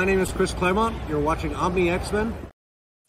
My name is Chris Claremont. You're watching Omni X Men.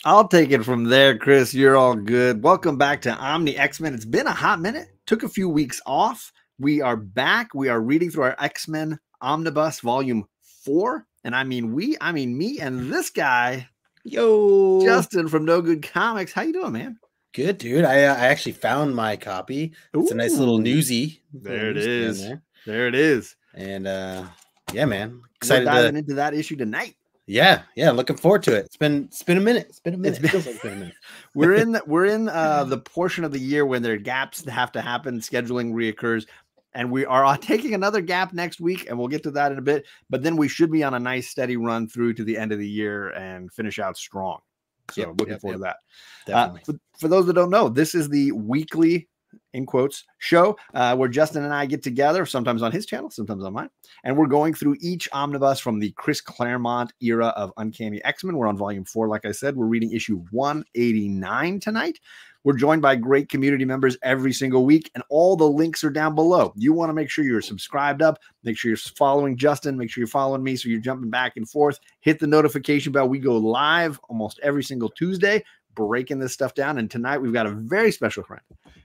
I'll take it from there, Chris. You're all good. Welcome back to Omni X Men. It's been a hot minute. Took a few weeks off. We are back. We are reading through our X Men Omnibus Volume 4. And I mean we, I mean me, and this guy, Yo, Justin from Know Good Comics. How you doing, man? good dude. I uh, I actually found my copy. It's a nice little Ooh. newsy. There it little newsy there. There it is. And uh, yeah, man, We're excited. diving To, into that issue tonight. yeah, yeah, looking forward to it. It's been it's been a minute. It's been a minute. been- Feels like it's been a minute. We're in the, we're in uh, the portion of the year when there are gaps that have to happen, scheduling reoccurs, and we are uh, taking another gap next week, and we'll get to that in a bit. But then we should be on a nice steady run through to the end of the year and finish out strong. So Yep, looking yep, forward to that. Uh, Definitely. for, for those that don't know, this is the weekly, in quotes, show uh, where Justin and I get together, sometimes on his channel, sometimes on mine, and we're going through each omnibus from the Chris Claremont era of Uncanny X Men. We're on volume four, like I said. We're reading issue 189 tonight. We're joined by great community members every single week, and all the links are down below. You want to make sure you're subscribed up, make sure you're following Justin, make sure you're following me so you're jumping back and forth. Hit the notification bell. We go live almost every single Tuesday breaking this stuff down. And tonight we've got a very special friend.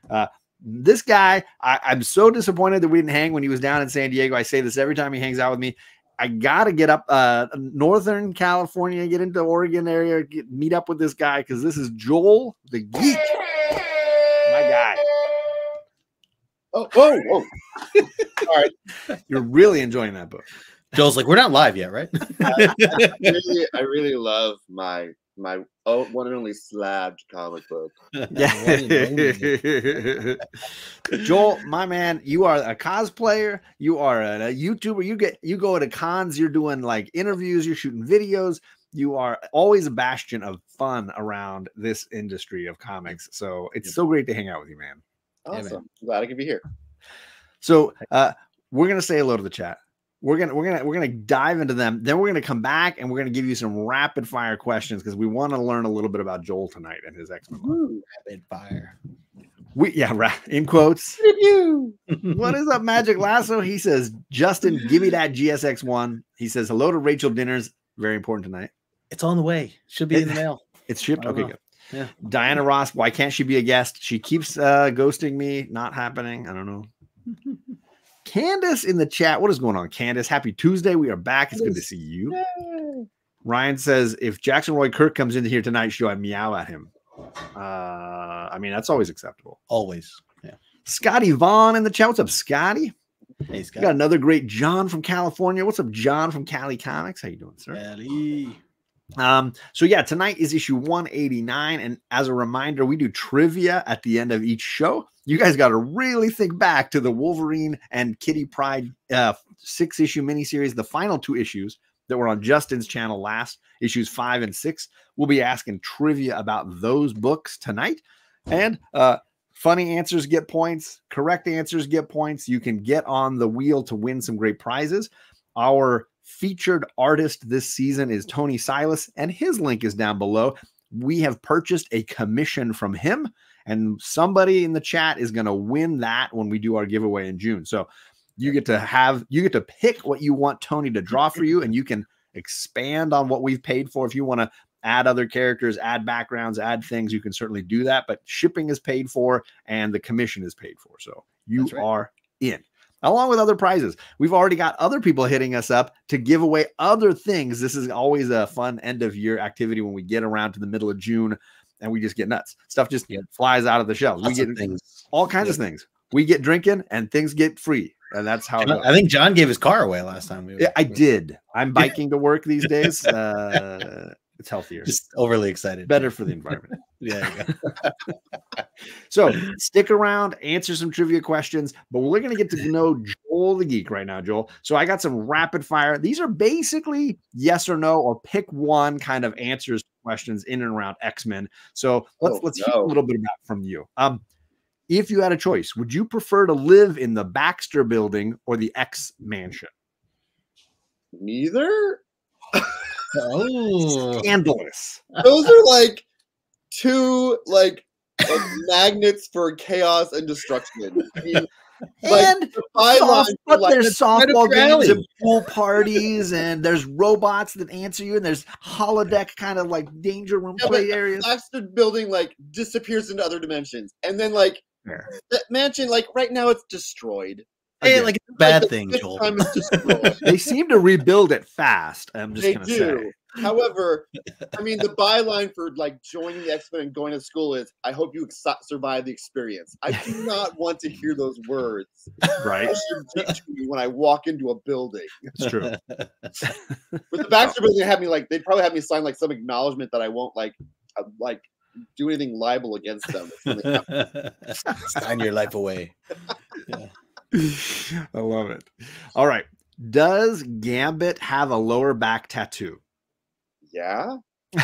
Uh, this guy, I, I'm so disappointed that we didn't hang when he was down in San Diego. I say this every time he hangs out with me. I gotta get up uh Northern California, get into Oregon area, get, meet up with this guy because this is Joel the Geek, my guy. Oh, whoa, whoa. All right. You're really enjoying that book. Joel's like, we're not live yet, right? I really, I really love my my oh, one and only slabbed comic book. Yeah. Joel, my man, you are a cosplayer, you are a, a YouTuber, you get you go to cons, you're doing like interviews, you're shooting videos, you are always a bastion of fun around this industry of comics. So it's Yep. so great to hang out with you, man. man. Awesome. I'm glad I could be here. So uh we're gonna say hello to the chat. We're gonna we're gonna we're gonna dive into them. Then we're gonna come back and we're gonna give you some rapid fire questions because we want to learn a little bit about Joel tonight and his X Men. Rapid fire. We yeah, ra- in quotes. what is up, Magic Lasso? He says, Justin, give me that GSX one. He says, hello to Rachel Dinners. Very important tonight. It's on the way. Should be in the mail. It's shipped. Okay, know. good. Yeah. Diana Ross, why can't she be a guest? She keeps uh, ghosting me. Not happening. I don't know. Candace in the chat. What is going on, Candace? Happy Tuesday. We are back. It's good to see you. Ryan says, if Jackson Roy Kirk comes into here tonight, should I meow at him? Uh, I mean, that's always acceptable. Always. Yeah. Scotty Vaughn in the chat. What's up, Scotty? Hey, We got another great John from California. What's up, John from Cali Comics? How you doing, sir? Ellie. Um, so yeah, tonight is issue 189. And as a reminder, we do trivia at the end of each show. You guys got to really think back to the Wolverine and Kitty Pryde uh, six issue miniseries, the final two issues that were on Justin's channel last, issues five and six. We'll be asking trivia about those books tonight. And uh funny answers get points, correct answers get points. You can get on the wheel to win some great prizes. Our featured artist this season is Thony Silas, and his link is down below. We have purchased a commission from him, and somebody in the chat is going to win that when we do our giveaway in June. So you get to have you get to pick what you want Thony to draw for you, and you can expand on what we've paid for if you want to add other characters, add backgrounds, add things. You can certainly do that, but shipping is paid for and the commission is paid for. So you right. are in along with other prizes. We've already got other people hitting us up to give away other things. This is always a fun end of year activity when we get around to the middle of June and we just get nuts. Stuff just Yep. flies out of the shelves. Lots we get things. all kinds of things. We get drinking and things get free. And that's how. I think John gave his car away last time. We were, Yeah, I did. I'm biking to work these days. Uh, it's healthier, Just overly excited. better for the environment. Yeah. So stick around, answer some trivia questions, but we're going to get to know Joel the Geek right now, Joel. So I got some rapid fire. These are basically yes or no or pick one kind of answers to questions in and around X Men. So let's Oh, let's hear a little bit about from you. Um, if you had a choice, would you prefer to live in the Baxter Building or the X Mansion? Neither. Oh. Scandalous. Those are like two like, like magnets for chaos and destruction. I mean, Like, and the byline soft, for, but like, there's it's right up softball games and pool parties, and there's robots that answer you, and there's holodeck kind of like danger room Yeah, play but areas. Blackstone building like disappears into other dimensions, and then like Fair. that mansion, like right now, it's destroyed. Hey, Again, like it's a bad the thing, Joel. time it's destroyed. they seem to rebuild it fast. I'm just they gonna do. say. However, I mean, the byline for like joining the X Men and going to school is, "I hope you ex- survive the experience." I do not want to hear those words Right? ushered to me when I walk into a building. It's true. With the Baxter building, they have me like they'd probably have me sign like some acknowledgement that I won't like uh, like do anything liable against them. if something happens. Sign your life away. I love it. All right. Does Gambit have a lower back tattoo? yeah,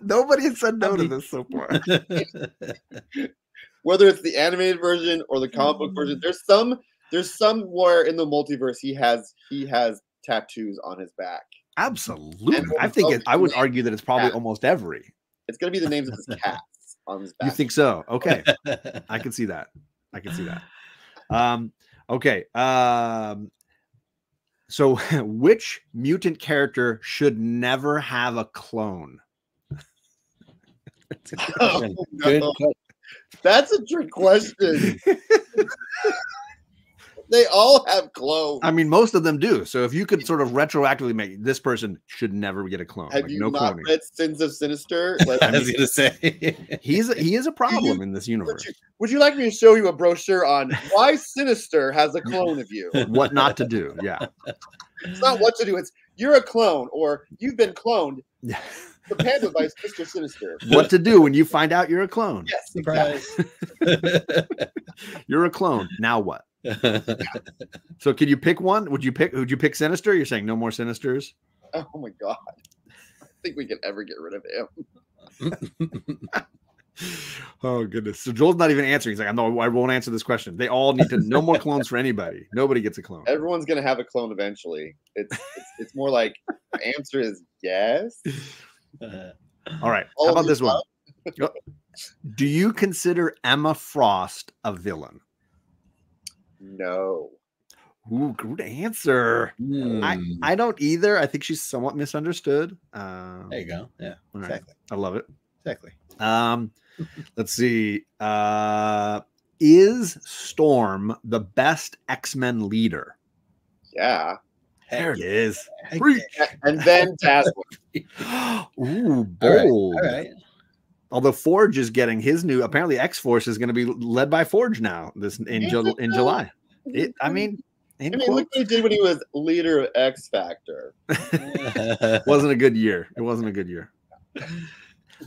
Nobody has said no I to this so far. whether it's the animated version or the comic book version, there's some there's somewhere in the multiverse he has he has tattoos on his back. Absolutely. And I think it, I would argue that it's probably Yeah. almost every. It's gonna be the names of his cats on his back. You think so? Okay. I can see that. I can see that. Um, okay. Um, so, which mutant character should never have a clone? That's Oh, Good no. That's a trick question. They all have clones. I mean, most of them do. So, if you could sort of retroactively make this person should never get a clone, have like you no not cloning. read Sins of Sinister? Like, I was gonna say. He's a, he is a problem in this would, universe. you, would you like me to show you a brochure on why Sinister has a clone of you? What not to do? Yeah. It's not what to do. It's you're a clone or you've been cloned, Yeah. propelled by Mr. Sinister. What to do when you find out you're a clone? Yes, exactly. Surprise. You're a clone. Now what? So, could you pick one? Would you pick? Would you pick Sinister? You're saying no more Sinisters. Oh my god. I think we can ever get rid of him. Oh goodness! So Joel's not even answering. He's like, "I know I won't answer this question." They all need to no more clones for anybody. Nobody gets a clone. Everyone's gonna have a clone eventually. It's it's, it's more like the answer is yes. All right. All How about this one? Oh. Do you consider Emma Frost a villain? No. Ooh, good answer. I, Hmm, I don't either. I think she's somewhat misunderstood. Um, there you go. Yeah, right. exactly. I love it. Exactly. Um, let's see. Uh, is Storm the best X Men leader? Yeah. There it is. And then Dazzler. Ooh, All right, bold. All right. Although Forge is getting his new, apparently X Force is going to be led by Forge now. This in Ju- it in? July. It, I mean, I mean, look what he did when he was leader of X Factor. wasn't a good year. It wasn't a good year.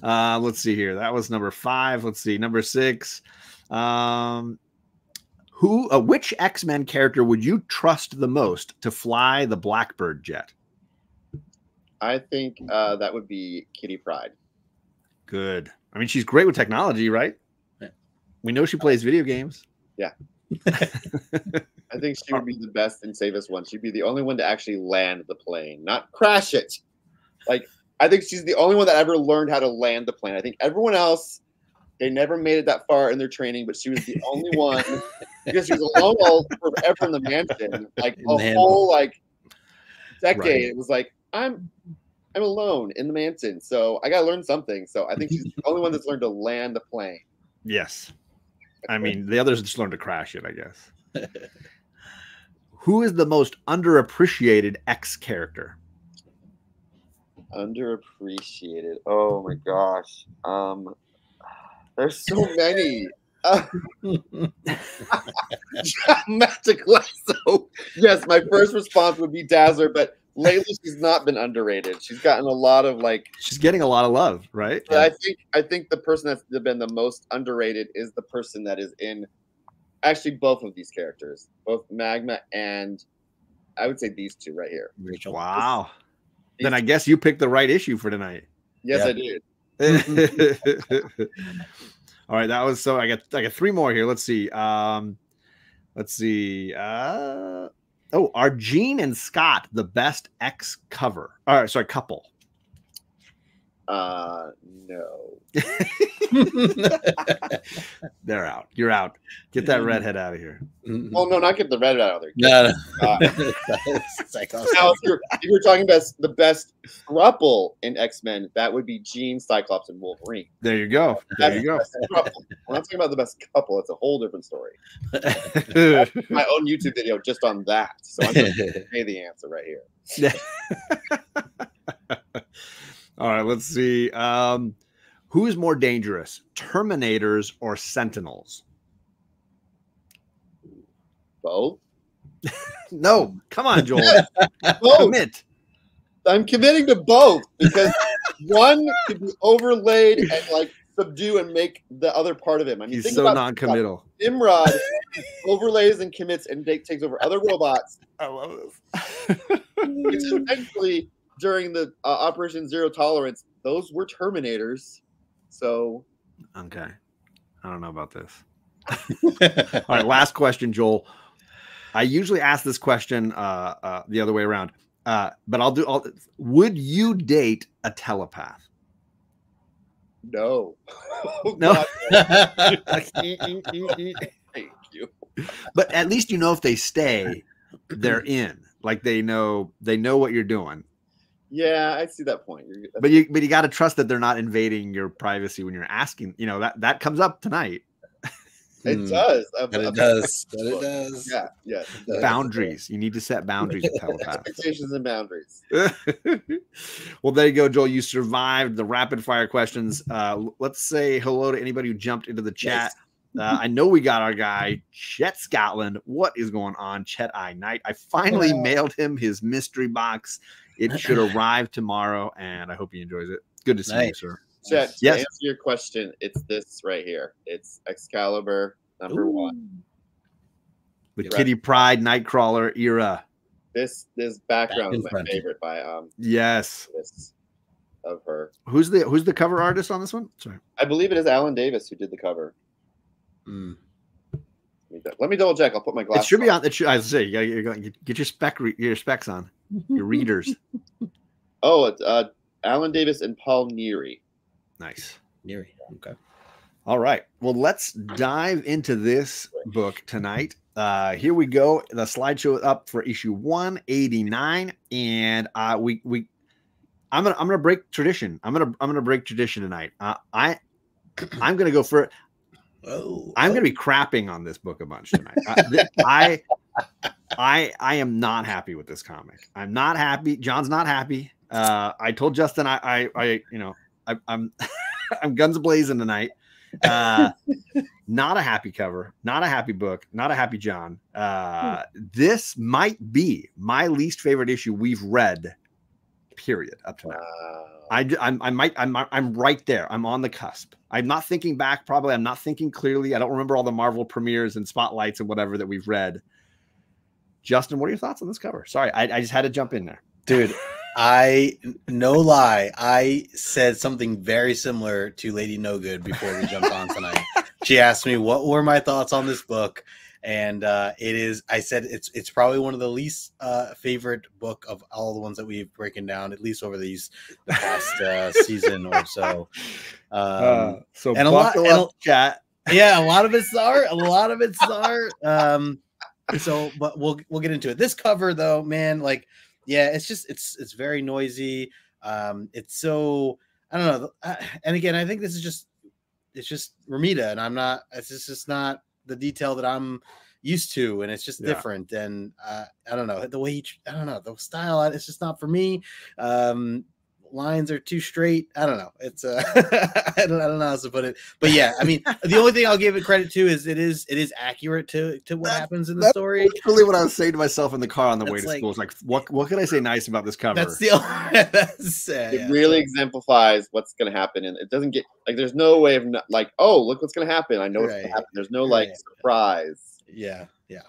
Uh, let's see here. That was number five. Let's see, number six. Um, who, uh, which X Men character would you trust the most to fly the Blackbird jet? I think uh, that would be Kitty Pryde. Good. I mean, she's great with technology, right? Yeah. We know she plays video games. Yeah. I think she would be the best and safest one. She'd be the only one to actually land the plane, not crash it. Like I think she's the only one that ever learned how to land the plane. I think everyone else, they never made it that far in their training, but she was the only one because she was alone all forever in the mansion, like a whole like decade. Right. It was like I'm I'm alone in the mansion, so I gotta learn something. So I think she's the only one that's learned to land the plane. Yes. I mean, the others just learned to crash it, I guess. Who is the most underappreciated X character? Underappreciated. Oh my gosh. Um there's so many. Uh, Magic Lasso. Yes, my first response would be Dazzler, but lately she's not been underrated. She's gotten a lot of like She's getting a lot of love, right? but I think I think the person that's been the most underrated is the person that is in actually both of these characters, both Magma and I would say these two right here. Rachel. Wow. These Then I guess you picked the right issue for tonight. yes, Yeah. I did. All right, that was so I got I got three more here. Let's see. Um let's see. Uh oh, are Jean and Scott the best X cover? All uh, right, sorry, couple. Uh no. They're out. You're out. Get that Mm. redhead out of here. Well, no, not get the redhead out of there. no, no. Uh, Cyclops. now, if you're, if you're talking about the best thruple in X Men, that would be Jean, Cyclops, and Wolverine. There you go. There That's you go. best throuple. We're not talking about the best couple. It's a whole different story. My own YouTube video just on that. So I'm going to say the answer right here. All right, let's see. Um, who is more dangerous, Terminators or Sentinels? Both. No, come on, Joel. Both. Commit. I'm committing to both because one could be overlaid and like subdue and make the other part of him. I mean, He's so about non-committal. Nimrod overlays and commits and takes over other robots. I love this. It's essentially during the uh, Operation Zero Tolerance, those were Terminators. So okay, I don't know about this. All right, last question, Joel. I usually ask this question uh, uh, the other way around, uh, but I'll do. I'll, would you date a telepath? no, Oh, No. Thank you. but at least you know if they stay, they're in. Like they know they know what you're doing. Yeah, I see that point. You're, But you but you got to trust that they're not invading your privacy when you're asking. You know that that comes up tonight. it Mm. does. A- But a- it does. But it does. Yeah, yeah. does. Boundaries. You need to set boundaries with telepaths. Expectations and boundaries. well, there you go, Joel. You survived the rapid fire questions. Uh, let's say hello to anybody who jumped into the chat. Uh, I know we got our guy Chet Scotland. What is going on, Chet I Night? I finally Wow. mailed him his mystery box. It should arrive tomorrow, and I hope he enjoys it. Good to see you, sir. Chet, to Yes. answer your question, it's this right here. It's Excalibur number one. The Right. Kitty Pryde Nightcrawler era. This this background in is my front. favorite by um Yes. this of her. Who's the Who's the cover artist on this one? Sorry. I believe it is Alan Davis who did the cover. Mm. Let me, let me double check. I'll put my glasses. It glasses. should be on. It should, I was say you gotta, you gotta get your spec your specs on your readers. Oh, it's uh, Alan Davis and Paul Neary. nice. Neary. Okay. All right. Well, let's dive into this book tonight. Uh, here we go. The slideshow is up for issue 189, and uh, we we I'm gonna I'm gonna break tradition. I'm gonna I'm gonna break tradition tonight. Uh, I I'm gonna go for Oh, I'm gonna be crapping on this book a bunch tonight. I, th- I I I am not happy with this comic. I'm not happy. John's not happy. Uh, I told Justin I I, I you know I, I'm I'm guns blazing tonight. Uh, not a happy cover, not a happy book, not a happy John. Uh, this might be my least favorite issue we've read. Period. Up to now. Wow. I, I'm, I might, I'm, I'm right there. I'm on the cusp. I'm not thinking back. Probably, I'm not thinking clearly. I don't remember all the Marvel premieres and spotlights and whatever that we've read. Justin, what are your thoughts on this cover? Sorry, I, I just had to jump in there. dude. I no lie, I said something very similar to Lady Know Good before we jumped on tonight. She asked me what were my thoughts on this book, and uh, it is. I said it's it's probably one of the least uh, favorite book of all the ones that we've broken down, at least over these the past uh, season or so. Um, Uh, so and a lot- and up, chat. yeah, a lot of it's art. A lot of it's art. Um, so, but we'll we'll get into it. This cover, though, man, like, yeah, it's just it's it's very noisy. Um, it's so I don't know. uh, And again, I think this is just it's just Romita, and I'm not. It's just, just not the detail that I'm used to, and it's just Yeah. different. And uh, I don't know the way he, I don't know the style. It's just not for me. Um, lines are too straight. I don't know. It's uh, I don't I don't know how to put it. But yeah, I mean, the only thing I'll give it credit to is it is it is accurate to to what That- happens in the that's story. Literally, what I was saying to myself in the car on the way to like- school is like, what, what can I say nice about this cover? That's the only, that's uh, It yeah, really so- exemplifies what's going to happen, and it doesn't get like there's no way of not, like, oh, look what's going to happen. I know what's going to happen. There's no like Right. surprise. yeah yeah.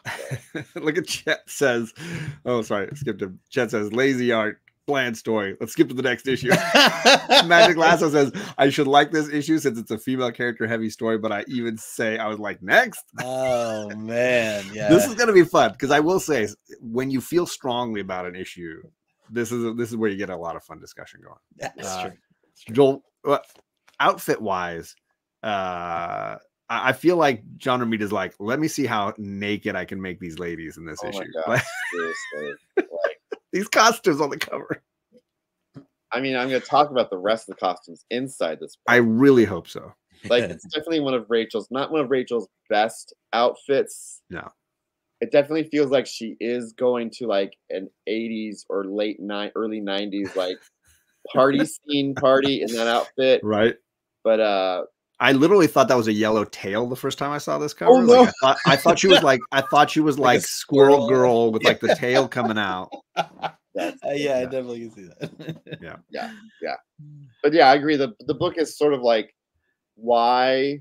Look at Chet says, oh, sorry, I skipped him. Chet says, lazy art, bland story. Let's skip to the next issue. Magic Lasso says, I should like this issue since it's a female character heavy story, but I even say I was like, next. oh man, yeah. This is gonna be fun because I will say when you feel strongly about an issue, this is this is where you get a lot of fun discussion going. That's uh, true. Joel, uh, outfit wise, uh, I feel like John Romita is like, let me see how naked I can make these ladies in this Oh my issue. Like, these costumes on the cover. I mean, I'm going to talk about the rest of the costumes inside this. I really hope so. Like, it's definitely one of Rachel's, not one of Rachel's best outfits. No. It definitely feels like she is going to like an 80s or late nine, early 90s, like party scene party in that outfit. Right. But uh, I literally thought that was a yellow tail the first time I saw this cover. Oh, Like, no. I, thought, I thought she was like I thought she was Like like, squirrel squirrel. girl with like the tail coming out. that's, Uh, yeah, I definitely can see that. Yeah, yeah, yeah. But yeah, I agree. The the book is sort of like, why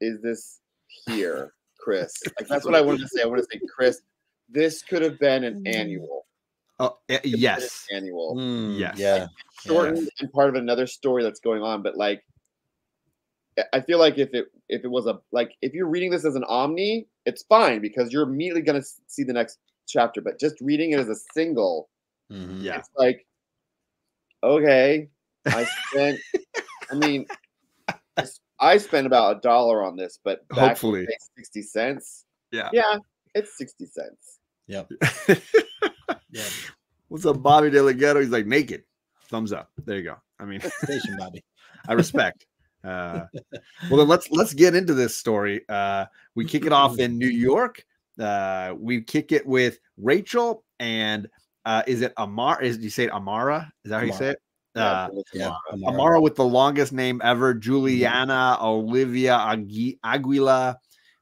is this here, Chris? Like that's what I wanted to say. I want to say, Chris, this could have been an annual. Oh Could an yes. annual. Mm, Yes. Yeah. shortened and part of another story that's going on but like I- i feel like if it if it was a like if you're reading this as an omni it's fine because you're immediately going to see the next chapter but just reading it as a single Mhm. Yeah. it's like okay i spent i mean i spent about a dollar on this but back Hopefully. it 60 cents Yeah. yeah it's 60 cents Yep. Yeah. What's up, Bobby Delegado? He's like naked. Thumbs up. There you go. I mean, Station Bobby. I respect. Uh, well, then let's let's get into this story. Uh, we kick it off in New York. Uh, we kick it with Rachel and uh, is it Amara? Is you say it Amara? Is that how you say it? Uh, Yeah. tomorrow. Amara with the longest name ever, Juliana Olivia Agui- Aguila,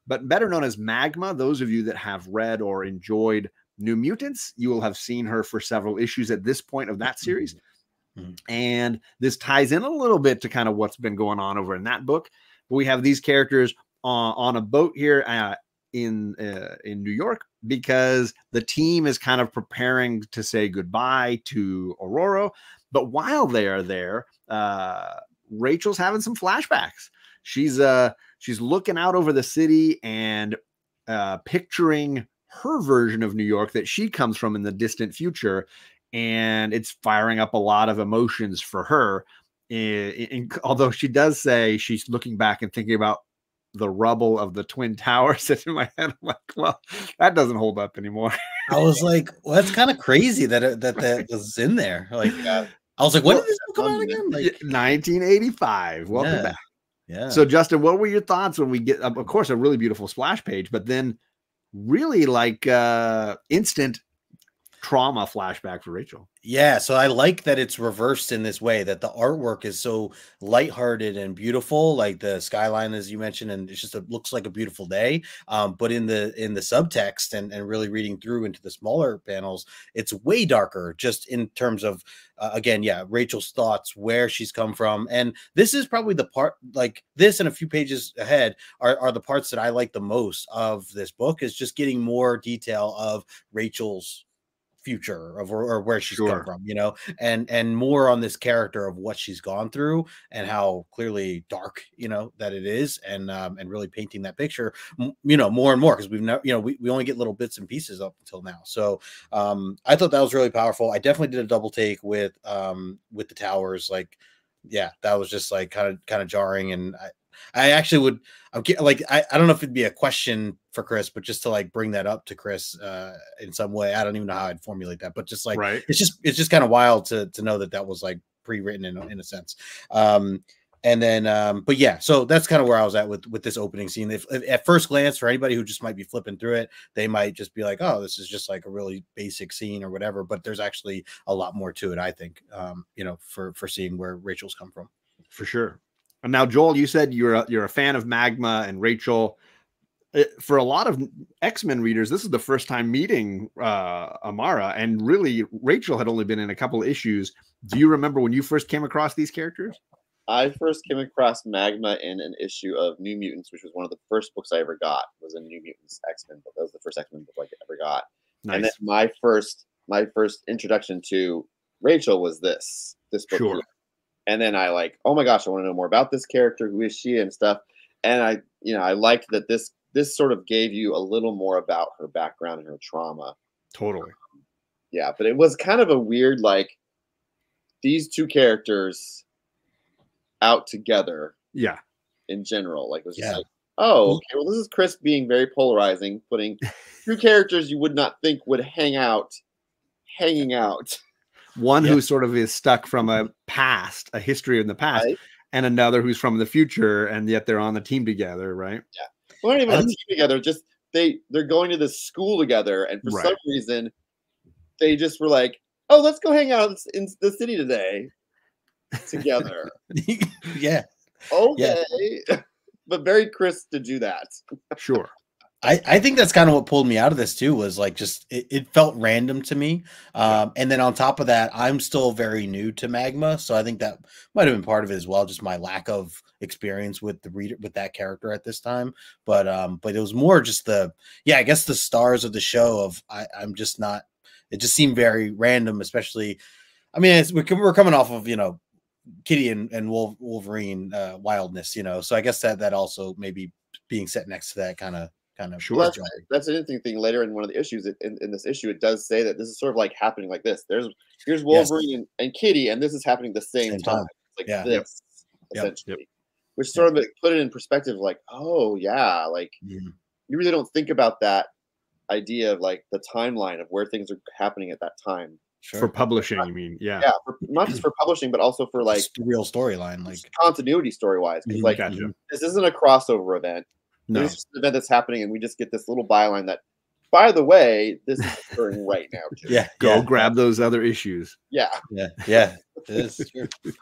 but better known as Magma. Those of you that have read or enjoyed New Mutants, you will have seen her for several issues at this point of that series. Mhm. And this ties in a little bit to kind of what's been going on over in that book. We have these characters on, on a boat here uh, in uh, in New York because the team is kind of preparing to say goodbye to Aurora. But while they are there, uh, Rachel's having some flashbacks. She's uh she's looking out over the city and uh, picturing her version of New York that she comes from in the distant future, and it's firing up a lot of emotions for her. Eh, in, in- although she does say she's looking back and thinking about the rubble of the twin towers. In my head. I'm like, well, that doesn't hold up anymore. I was like, well, that's kind of crazy that it, that that was in there. Like, Yeah. Uh, I was like, when Well, did this book come out um, again? Like, 1985. Welcome Yeah. back. yeah. So, Justin, what were your thoughts when we get, of course, a really beautiful splash page, but then really like uh instant trauma flashback for Rachel? Yeah, so I like that it's reversed in this way that the artwork is so lighthearted and beautiful, like the skyline as you mentioned, and it's just looks like a beautiful day. Um, but in the in the subtext and and really reading through into the smaller panels, it's way darker. Just in terms of uh, again, yeah, Rachel's thoughts, where she's come from, and this is probably the part like this and a few pages ahead are are the parts that I like the most of this book is just getting more detail of Rachel's future of or, or where she's Sure. come from you know and and more on this character of what she's gone through and how clearly dark you know that it is and um and really painting that picture you know more and more because we've never you know we, we only get little bits and pieces up until now so um i thought that was really powerful i definitely did a double take with um with the towers like yeah that was just like kind of kind of jarring and i i actually would i'm like I, I don't know if it'd be a question for chris but just to like bring that up to chris uh in some way i don't even know how i'd formulate that but just like right. it's just it's just kind of wild to to know that that was like pre-written in, a- in a sense um and then um but yeah so that's kind of where i was at with with this opening scene if, if at first glance for anybody who just might be flipping through it they might just be like oh this is just like a really basic scene or whatever but there's actually a lot more to it i think um you know for for seeing where rachel's come from For sure. And now, Joel, you said you're a, you're a fan of Magma and Rachel. Uh, For a lot of X Men readers, this is the first time meeting uh, Amara, and really, Rachel had only been in a couple issues. Do you remember when you first came across these characters? I first came across Magma in an issue of New Mutants, which was one of the first books I ever got. Was a New Mutants X Men book. That was the first X Men book I ever got. Nice. And then my first my first introduction to Rachel was this this book. Sure. And then I like, oh my gosh, I want to know more about this character. Who is she and stuff. And I, you know, I liked that this this sort of gave you a little more about her background and her trauma. Totally. Yeah, but it was kind of a weird like these two characters out together Yeah. in general. Like it was just like oh, okay, well, this is Chris being very polarizing, putting two characters you would not think would hang out, hanging out. One Yeah. who sort of is stuck from a past, a history in the past, Right. and another who's from the future, and yet they're on the team together, right? Yeah, well, not even I on think- team together. Just they they're going to this school together, and for Right. some reason, they just were like, "Oh, let's go hang out in the city today together." yeah. okay, but very Chris to do that. Sure. I, I think that's kind of what pulled me out of this too was like just it, it felt random to me. Um, and then on top of that i'm still very new to magma so i think that might have been part of it as well just my lack of experience with the reader with that character at this time. But um but it was more just the yeah i guess the stars of the show of I, i'm just not it just seemed very random especially i mean it's, we're, we're coming off of you know kitty and, and wolverine uh, wildness you know so i guess that that also maybe being set next to that kind of kind of Sure. Well, that's, that's an interesting thing. Later in one of the issues, it- in, in this issue, it does say that this is sort of like happening like this. There's here's Wolverine and, and Kitty, and this is happening the same, Same time. time. Like Yeah. this, Yep. essentially. Which sort of put it in perspective, like, oh yeah, like Mhm. you really don't think about that idea of like the timeline of where things are happening at that time. Sure. For publishing, you mean? Yeah. Yeah, for, not just for publishing, but also for like real storyline. Like continuity story wise. Because Mhm. like Gotcha. this isn't a crossover event. No. It's just an event that's happening, and we just get this little byline that, by the way, this is occurring right now. Too. yeah, Go yeah, grab those other issues. yeah. Yeah, yeah. It is.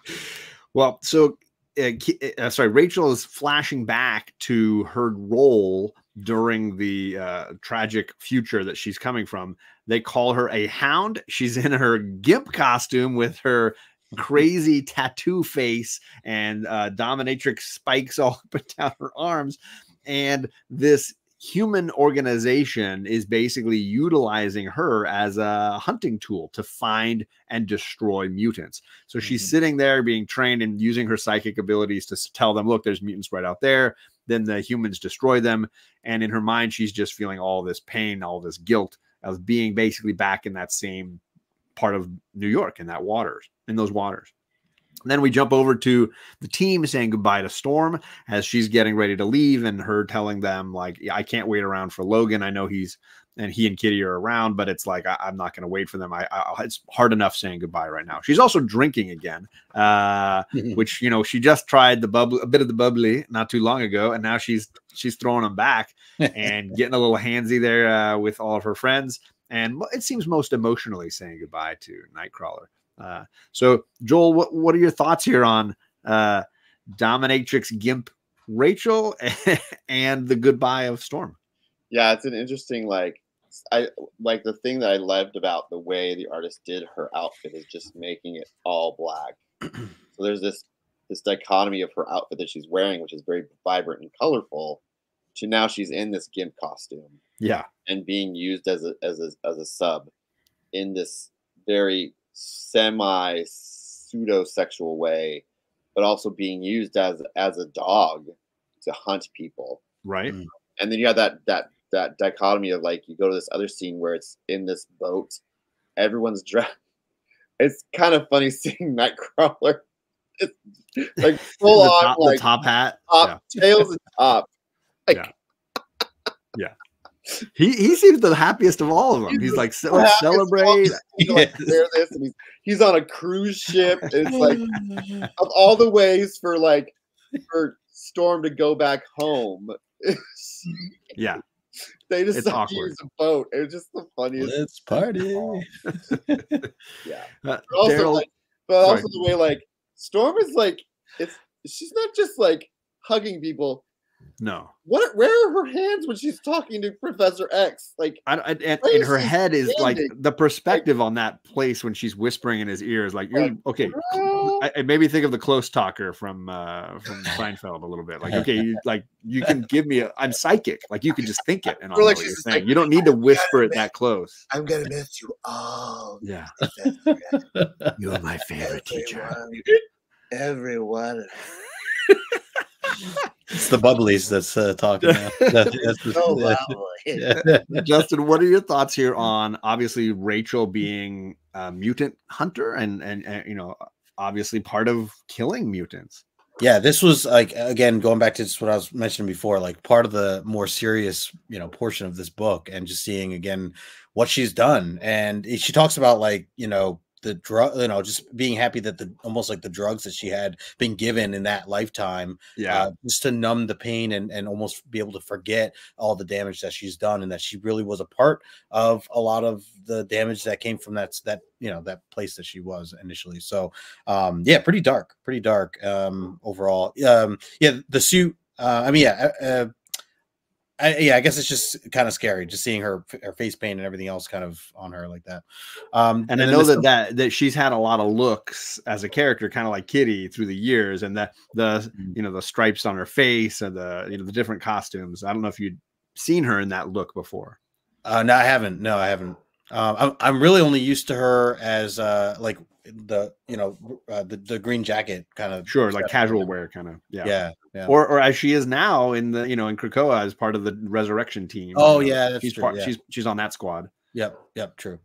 Well, so uh, uh, sorry, Rachel is flashing back to her role during the uh, tragic future that she's coming from. They call her a hound. She's in her gimp costume with her crazy tattoo face and uh, dominatrix spikes all up and down her arms. And this human organization is basically utilizing her as a hunting tool to find and destroy mutants. So she's Mhm. sitting there being trained and using her psychic abilities to tell them, look, there's mutants right out there. Then the humans destroy them. And in her mind, she's just feeling all this pain, all this guilt of being basically back in that same part of New York in that waters, in those waters. And then we jump over to the team saying goodbye to Storm as she's getting ready to leave, and her telling them, like, I can't wait around for Logan. I know he's and he and Kitty are around, but it's like I, am not going to wait for them. I, I it's hard enough saying goodbye right now. She's also drinking again, uh, which you know she just tried the bubble, a bit of the bubbly not too long ago, and now she's she's throwing them back and getting a little handsy there uh, with all of her friends. And it seems most emotionally saying goodbye to Nightcrawler. Uh, so, Joel, what, what are your thoughts here on uh, Dominatrix Gimp Rachel and the goodbye of Storm? Yeah, it's an interesting like I like the thing that I loved about the way the artist did her outfit is just making it all black. so there's this this dichotomy of her outfit that she's wearing, which is very vibrant and colorful, to now she's in this gimp costume Yeah, and being used as a as a as a sub in this very semi pseudo sexual way, but also being used as as a dog to hunt people right. Mm. and then you have that that that dichotomy of like you go to this other scene where it's in this boat, everyone's dressed. It's kind of funny seeing Nightcrawler, it's like full the, on top, like the top hat. top, tails and top. Like, Yeah. He he seems the happiest of all of them. He's He's like, so happiest let's of all- celebrate. you know, like, wear this, and he's he's on a cruise ship. And it's like of all the ways for like for Storm to go back home, Yeah, they just It's have to awkward. use a boat. It was just the funniest. Let's party. Yeah. Uh, But also, Daryl- like, but sorry. also the way like Storm is like, it's she's not just like hugging people. No, What? Where are her hands when she's talking to Professor X? Like, I, I, and, and her head is like the perspective on that place when she's whispering in his ears, like you're Like, okay. I, it made me think of the close talker from uh from Seinfeld a little bit. Like, okay, you, like you can give me a I'm psychic. Like you can just think it and I'll like what you're saying. like, you don't need to whisper it that close. I'm gonna miss you all. Yeah. You're my favorite teacher. Everyone. Everyone. It's the bubblies that's uh, talking. Now. That- that's the- So Yeah. Justin, what are your thoughts here on obviously Rachel being a mutant hunter and and, and you know obviously part of killing mutants? Yeah, this was like again going back to just what I was mentioning before, like part of the more serious, you know, portion of this book, and just seeing again what she's done. And she talks about like you know the drug, you know, just being happy that the almost like the drugs that she had been given in that lifetime, Yeah. uh, just to numb the pain and and almost be able to forget all the damage that she's done, and that she really was a part of a lot of the damage that came from that that you know that place that she was initially. So um yeah, pretty dark, pretty dark um overall. Um yeah, the suit. Uh, I mean, yeah. Uh, uh, I, yeah, I guess it's just kind of scary just seeing her her face paint and everything else kind of on her like that. Um, and I know that, that that she's had a lot of looks as a character, kind of like Kitty through the years, and the the Mm. you know the stripes on her face and the you know the different costumes. I don't know if you'd seen her in that look before. Uh, no, I haven't. No, I haven't. Um, I'm I'm really only used to her as uh like the you know uh, the the green jacket kind of Sure, like casual wear, kind of. Yeah. Yeah, yeah. Or or as she is now in the you know in Krakoa as part of the resurrection team. Oh, You know, yeah, that's she's true, part. yeah. She's she's on that squad. Yep, yep, true.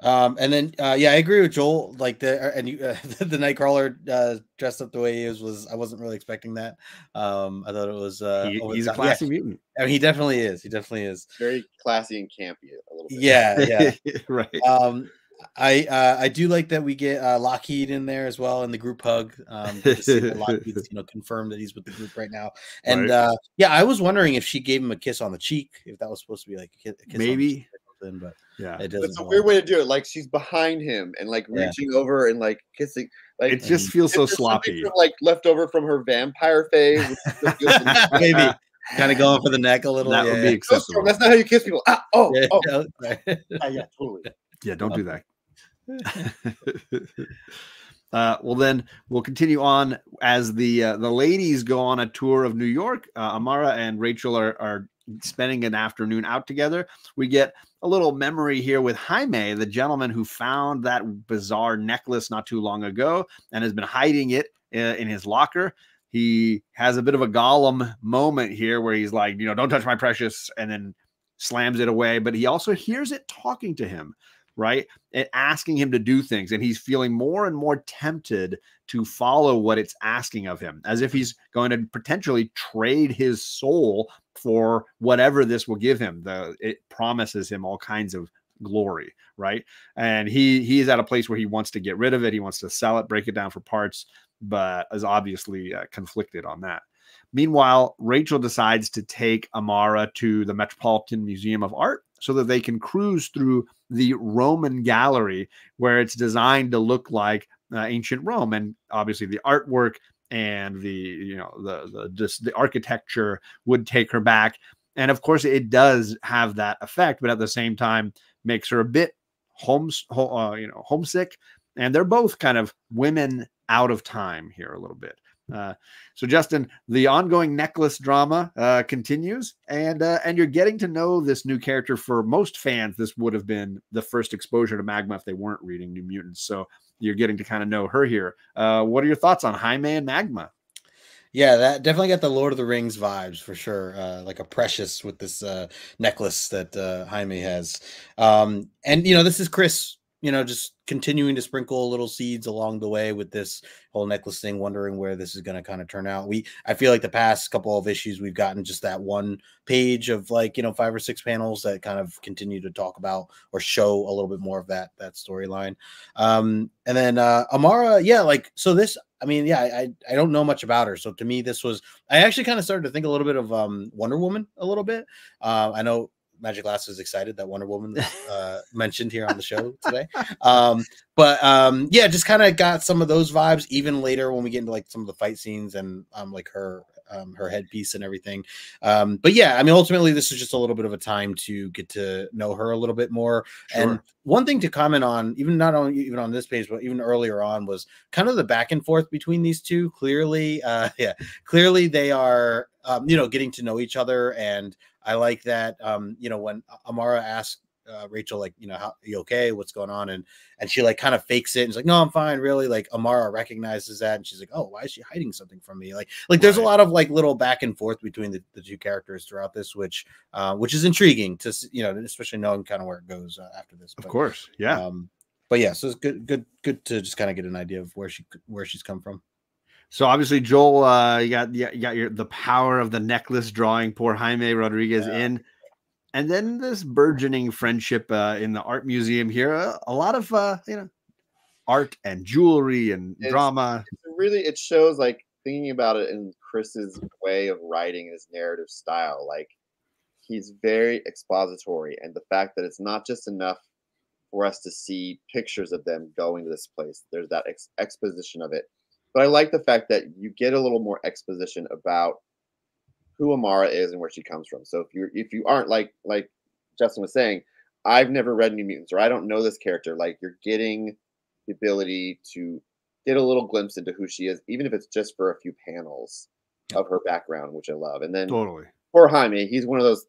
Um, and then uh, yeah, I agree with Joel. Like the and you, uh, the Nightcrawler uh, dressed up the way he is was I wasn't really expecting that. Um, I thought it was uh, He- he's a top. Yeah, classy mutant. I mean, he definitely is. He definitely is. Very classy and campy a little bit. Yeah, yeah. right. um i uh i do like that we get uh lockheed in there as well in the group hug um good to see that lockheed's you know confirmed that he's with the group right now and Right. uh yeah i was wondering if she gave him a kiss on the cheek if that was supposed to be like a ki- a kiss, on the Maybe. cheek or something, but yeah. it doesn't It's a weird way to do it. Like she's behind him and like Yeah. reaching over and like kissing. Like It just feels so sloppy. From, like left over from her vampire phase. which still feels like- maybe kind of going for the neck a little That yeah, would be acceptable. That's not how you kiss people. Ah, oh, yeah, oh, yeah, right. yeah, yeah, totally. Yeah, don't do that. uh, well, then we'll continue on as the uh, the ladies go on a tour of New York. Uh, Amara and Rachel are, are spending an afternoon out together. We get a little memory here with Jaime, the gentleman who found that bizarre necklace not too long ago and has been hiding it uh, in his locker. He has a bit of a Gollum moment here where he's like, you know, don't touch my precious, and then slams it away. But he also hears it talking to him, right? And asking him to do things. And he's feeling more and more tempted to follow what it's asking of him, as if he's going to potentially trade his soul for whatever this will give him. The it promises him all kinds of glory, right? And he he's at a place where he wants to get rid of it. He wants to sell it, break it down for parts, but is obviously uh, conflicted on that. Meanwhile, Rachel decides to take Amara to the Metropolitan Museum of Art so that they can cruise through the Roman gallery where it's designed to look like uh, ancient Rome and obviously the artwork and the you know the the just the architecture would take her back. And of course it does have that effect but at the same time makes her a bit homes ho- uh, you know homesick. And they're both kind of women out of time here a little bit uh, so Justin, the ongoing necklace drama uh, continues, and uh, and you're getting to know this new character. For most fans, this would have been the first exposure to Magma if they weren't reading New Mutants. So you're getting to kind of know her here. Uh, what are your thoughts on Jaime and Magma? Yeah, that definitely got the Lord of the Rings vibes for sure. Uh, like a precious with this uh, necklace that uh, Jaime has. Um, and, you know, this is Chris, you know, just continuing to sprinkle little seeds along the way with this whole necklace thing, wondering where this is going to kind of turn out. We, I feel like the past couple of issues, we've gotten just that one page of like, you know, five or six panels that kind of continue to talk about or show a little bit more of that, that storyline. Um, and then uh, Amara, yeah, like, so this, I mean, yeah, I, I don't know much about her. So to me, this was I actually kind of started to think a little bit of um Wonder Woman a little bit. Uh, I know Magic Lasso is excited that Wonder Woman was, uh, mentioned here on the show today. Um, but um, yeah, just kind of got some of those vibes. Even later when we get into like some of the fight scenes and um, like her um, her headpiece and everything. Um, but yeah, I mean, ultimately, this is just a little bit of a time to get to know her a little bit more. And one thing to comment on, even not on even on this page, but even earlier on, was kind of the back and forth between these two. Clearly, uh, yeah, clearly they are, um, you know, getting to know each other, and I like that. Um, you know, when Amara asked uh, Rachel, like, you know, how you okay? What's going on? And and she like kind of fakes it and she's like, no, I'm fine, really. Like Amara recognizes that, and she's like, oh, why is she hiding something from me? Like, like there's a lot of like little back and forth between the, the two characters throughout this, which uh, which is intriguing to you know, especially knowing kind of where it goes uh, after this. Of course, yeah. Um, but yeah, so it's good, good, good to just kind of get an idea of where she where she's come from. So obviously, Joel, uh, you got you got your the power of the necklace drawing poor Jaime Rodriguez Yeah. in, and then this burgeoning friendship uh, in the art museum here. Uh, a lot of uh, you know, art and jewelry and It's- drama. It really it shows like thinking about it in Chris's way of writing his narrative style. Like he's very expository, and the fact that it's not just enough for us to see pictures of them going to this place. There's that ex- exposition of it. But I like the fact that you get a little more exposition about who Amara is and where she comes from. So if you if you aren't like like Justin was saying, I've never read New Mutants or I don't know this character, like you're getting the ability to get a little glimpse into who she is, even if it's just for a few panels of her background, which I love. And then Totally. poor Jaime, he's one of those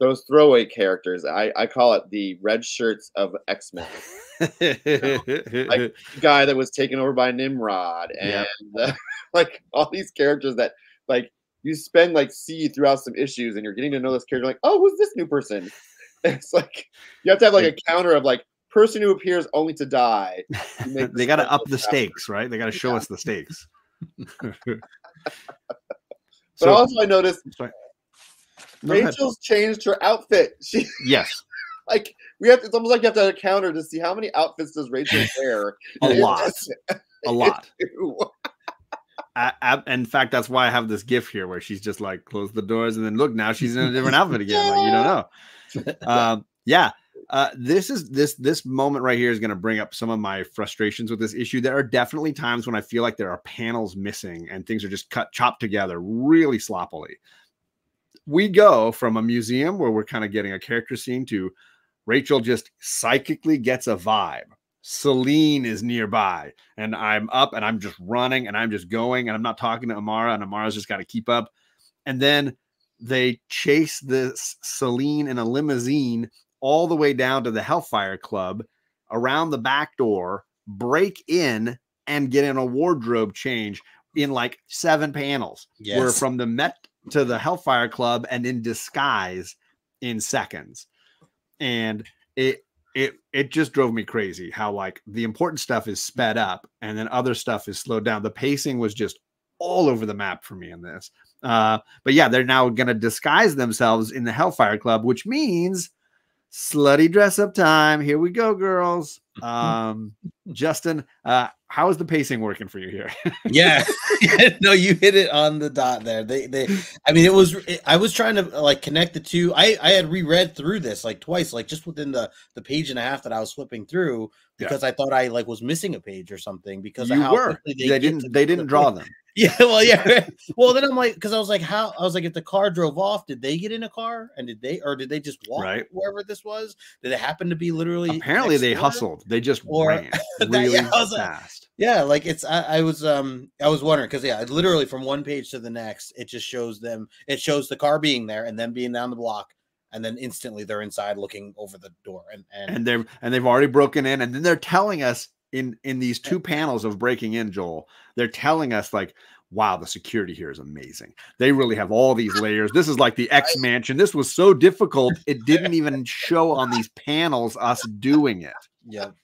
those throwaway characters. I, I call it the red shirts of X Men. Like the guy that was taken over by Nimrod and Yep. uh, like all these characters that like you spend like see throughout some issues and you're getting to know this character like oh who's this new person it's like you have to have like a counter of like person who appears only to die they got to up the stakes, right? They got to show Yeah. us the stakes. but so, also I noticed sorry. No, go ahead. Rachel's changed her outfit she yes, like we have to, it's almost like you have to have a counter to see how many outfits does Rachel wear a lot, this a lot. I, I, in fact, that's why I have this gif here where she's just like close the doors and then look now she's in a different outfit again. Like you don't know. Um, yeah, uh, this is this this moment right here is going to bring up some of my frustrations with this issue. There are definitely times when I feel like there are panels missing and things are just cut chopped together really sloppily. We go from a museum where we're kind of getting a character scene to Rachel just psychically gets a vibe. Selene is nearby, and I'm up and I'm just running and I'm just going and I'm not talking to Amara, and Amara's just got to keep up. And then they chase this Selene in a limousine all the way down to the Hellfire Club around the back door, break in, and get in a wardrobe change in like seven panels. We're from the Met to the Hellfire Club and in disguise in seconds. And it it it just drove me crazy how like the important stuff is sped up and then other stuff is slowed down. The pacing was just all over the map for me in this. Uh, but yeah, they're now going to disguise themselves in the Hellfire Club, which means slutty dress up time. Here we go, girls. Um, Justin, uh, how is the pacing working for you here? yeah. No you hit it on the dot there. They they i mean it was it- i was trying to like connect the two. I i had reread through this like twice like just within the the page and a half that i was flipping through Yeah. because i thought i like was missing a page or something because of you how were. quickly They, get didn't. They didn't draw them. yeah well yeah well then i'm like because i was like how i was like if the car drove off did they get in a car and did they or did they just walk Right. wherever this was did it happen to be literally Apparently, they hustled. They just Or- ran really yeah, like- fast. Yeah, like it's I, I was um I was wondering because yeah, literally from one page to the next, it just shows them it shows the car being there and then being down the block, and then instantly they're inside looking over the door and and, and they're and they've already broken in and then they're telling us in in these two panels of breaking in joel they're telling us like wow the security here is amazing. They really have all these layers. This is like the x mansion this was so difficult it didn't even show on these panels us doing it. Yep.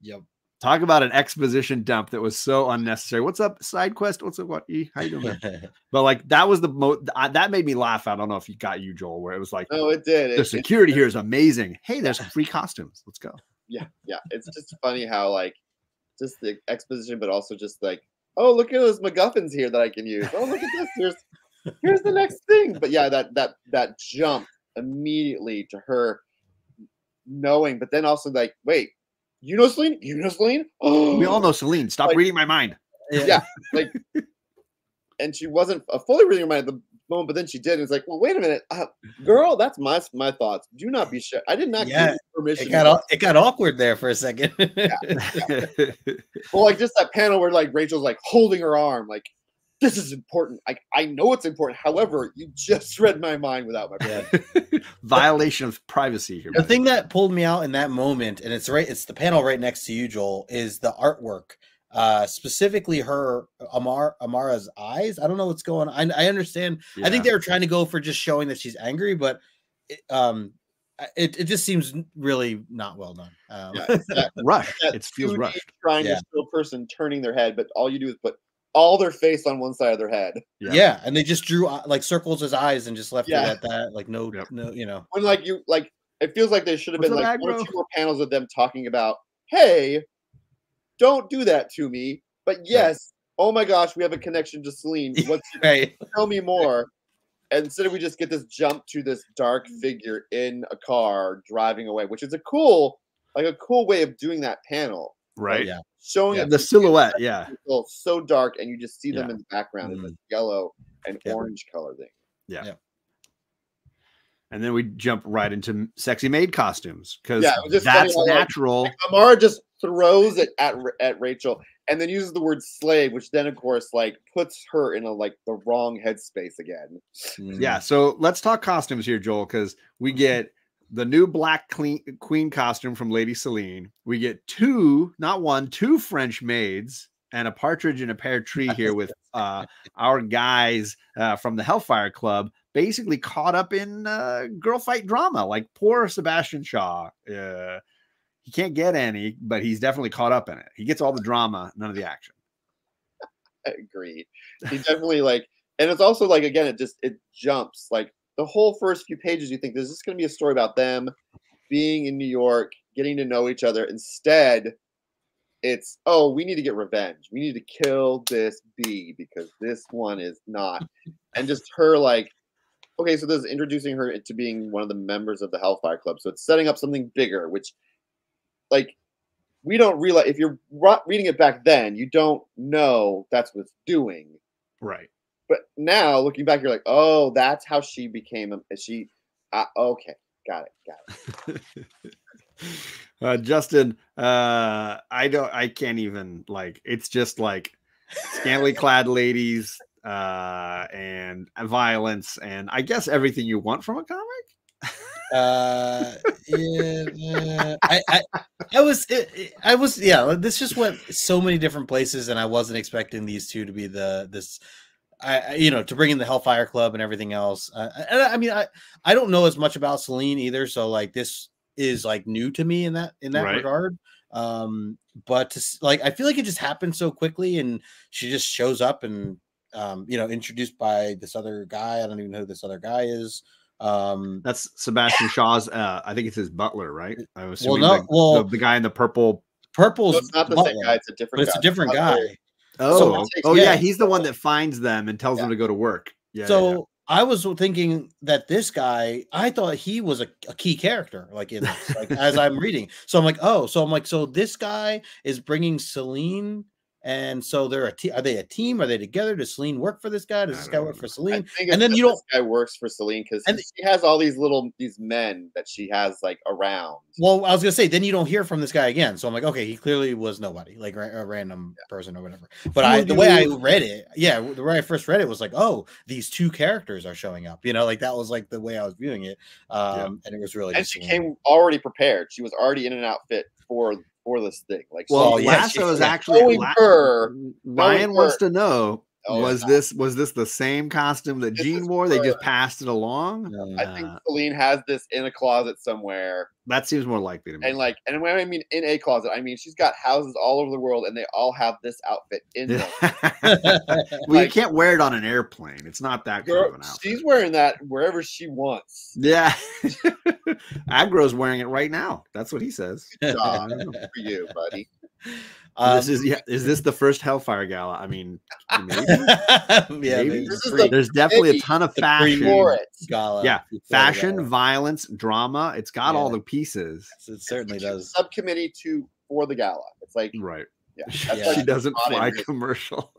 Yep. Talk about an exposition dump that was so unnecessary what's up side quest what's up what e how you doing man? but like that was the most that made me laugh i don't know if you got you joel where it was like No, it did. the It- it- security here is amazing hey there's some free costumes let's go yeah, yeah. It's just funny how like just the exposition, but also just like, oh, look at those MacGuffins here that I can use. Oh, look at this. Here's here's the next thing. But yeah, that that that jump immediately to her knowing, but then also like, wait, you know Selene? You know Selene? Oh, we all know selene stop Like- reading my mind Yeah. like and she wasn't fully reading her mind at the moment, but then she did. And it's like, well, wait a minute, uh, girl, that's my my thoughts. Do not be shy. I did not Yeah, give you permission. It got it got awkward there for a second. well, like just that panel where like Rachel's like holding her arm, like this is important. Like I know it's important. However, you just read my mind without my permission. Violation of privacy here. the thing that pulled me out in that moment, and it's right, it's the panel right next to you, Joel, is the artwork. Uh, specifically her Amar Amara's eyes. I don't know what's going on. I, I understand. I think they were trying to go for just showing that she's angry, but it, um, it, it just seems really not well done. Um, Yeah, it's that, rush. that It feels 2D rushed. Trying Yeah. to show a person turning their head, but all you do is put all their face on one side of their head. Yeah. and they just drew uh, like circles as eyes and just left Yeah. it at that. Like no, Yep. no, you know. When like you like, it feels like there should have been like one or two more panels of them talking about, hey, don't do that to me. But yes, oh my gosh, we have a connection to Selene. What's Right. tell me more. And instead, of we just get this jump to this dark figure in a car driving away, which is a cool, like a cool way of doing that panel, right. Yeah. Showing Yeah. The silhouette, yeah. so dark, and you just see them Yeah. in the background in Mhm. this yellow and Yeah. orange color thing. Yeah. And then we jump right into sexy maid costumes because Yeah, it was just funny that's how, like, natural. Amara just throws it at at Rachel, and then uses the word slave, which then, of course, like puts her in a like the wrong headspace again. Mm. Yeah. So let's talk costumes here, Joel, because we get the new black queen costume from Lady Selene. We get two, not one, two French maids and a partridge in a pear tree here with uh, our guys uh, from the Hellfire Club, basically caught up in uh, girl fight drama. Like poor Sebastian Shaw. Uh, he can't get any, but he's definitely caught up in it. He gets all the drama, none of the action. I agree. He definitely like, and it's also like again, it just it jumps like the whole first few pages. You think this is going to be a story about them being in New York, getting to know each other. Instead, it's oh, we need to get revenge. We need to kill this bee because this one is not, and just her like. Okay, so this is introducing her into being one of the members of the Hellfire Club. So it's setting up something bigger, which, like, we don't realize if you're reading it back then, you don't know that's what's doing. Right. But now looking back, you're like, oh, that's how she became a she. Uh, okay, got it, got it. uh, Justin, uh, I don't, I can't even like. It's just like scantily clad ladies, uh, and violence, and I guess everything you want from a comic. Uh, yeah, uh, I, I, I was, it, it- I was, yeah. This just went so many different places, and I wasn't expecting these two to be the this. I, I- you know, to bring in the Hellfire Club and everything else. Uh, and I, I mean, I, I don't know as much about Selene either, so like this is like new to me in that in that Right. regard. Um, but to, like, I feel like it just happened so quickly, and she just shows up and um, you know, introduced by this other guy. I don't even know who this other guy is. Um, That's Sebastian Shaw's. Uh, I think it's his butler, right? I was assuming no, the, well- the, the guy in the purple. Purple's So it's not the butler, same guy; it's a different. but it's guy. a different guy. Oh, oh yeah. yeah. he's the one that finds them and tells them to go to work. Yeah. yeah, so yeah. I was thinking that this guy, I thought he was a, a key character, like in this, like as I'm reading. So I'm like, oh, so I'm like, so this guy is bringing Selene, and so they're a team. Are they a team? Are they together? Does Selene work for this guy? Does this guy don't work for Selene? And then you this guy works for Selene because and- she has all these little these men that she has like around. Well, I was gonna say, then you don't hear from this guy again. So I'm like, okay, he clearly was nobody, like a random person or whatever. But I, the way I read it, yeah, the way I first read it was like, oh, these two characters are showing up. You know, like that was like the way I was viewing it, um, and it was really. and she came already prepared. She was already in an outfit for for this thing. Like well, she- yeah, Lasso is actually Knowing La- Ryan wants to know Oh, was God. this was this the same costume that This Jean is wore? They just passed it along. Uh, I think Selene has this in a closet somewhere, that seems more likely to me. and like, and when I mean in a closet, I mean she's got houses all over the world, and they all have this outfit in them. well, you can't wear it on an airplane. It's not that kind Girl, of an outfit. she's wearing that wherever she wants. Yeah, Agro's wearing it right now. That's what he says. Good Job I don't know. for you, buddy. um, this is yeah. Is this the first Hellfire Gala? I mean, maybe. yeah, Maybe. maybe This is pre- the- there's definitely a ton of fashion. For it. gala. Yeah, Fashion, gala. violence, drama. It's got all the pieces. It certainly She's does. Subcommittee to for the gala. It's like Right. yeah, She Yeah. like doesn't fly this- commercial.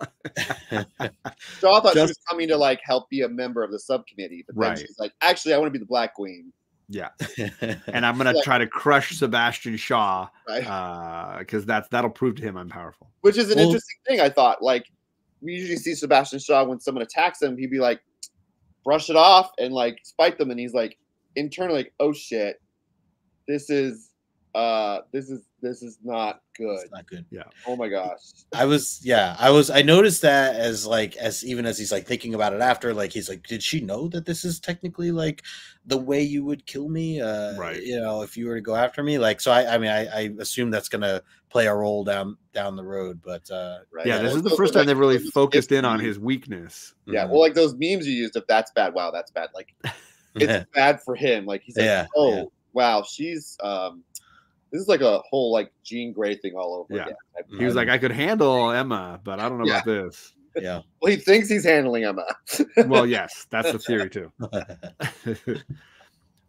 So I thought she was coming to like help be a member of the subcommittee, but then Right. she's like, actually, I want to be the Black Queen. Yeah. And I'm gonna Like- try to crush Sebastian Shaw Right. because that's that'll prove to him I'm powerful. Which is an Well- interesting thing. I thought like we usually see Sebastian Shaw when someone attacks him, he'd be like, brush it off and like spite them, and he's like internally like, oh shit, this is uh, this is this is not good. It's not good. Yeah. Oh my gosh. I was, yeah, I was. I noticed that as like as even as he's like thinking about it after, like he's like, did she know that this is technically like the way you would kill me? Uh, Right. You know, if you were to go after me, like, so I, I mean, I, I assume that's gonna play a role down down the road, but uh, Right. Yeah, this is the first time like, they've really focused in on his weakness. Yeah, mhm. well, like those memes you used, if that's bad, wow, that's bad. Like it's bad for him. Like he's like, Yeah, oh yeah. wow, she's um, this is like a whole like Jean Grey thing all over Yeah. again. type of He was vibe. like, I could handle Emma, but I don't know Yeah. about this. yeah. well, he thinks he's handling Emma. Well, yes, that's the theory too.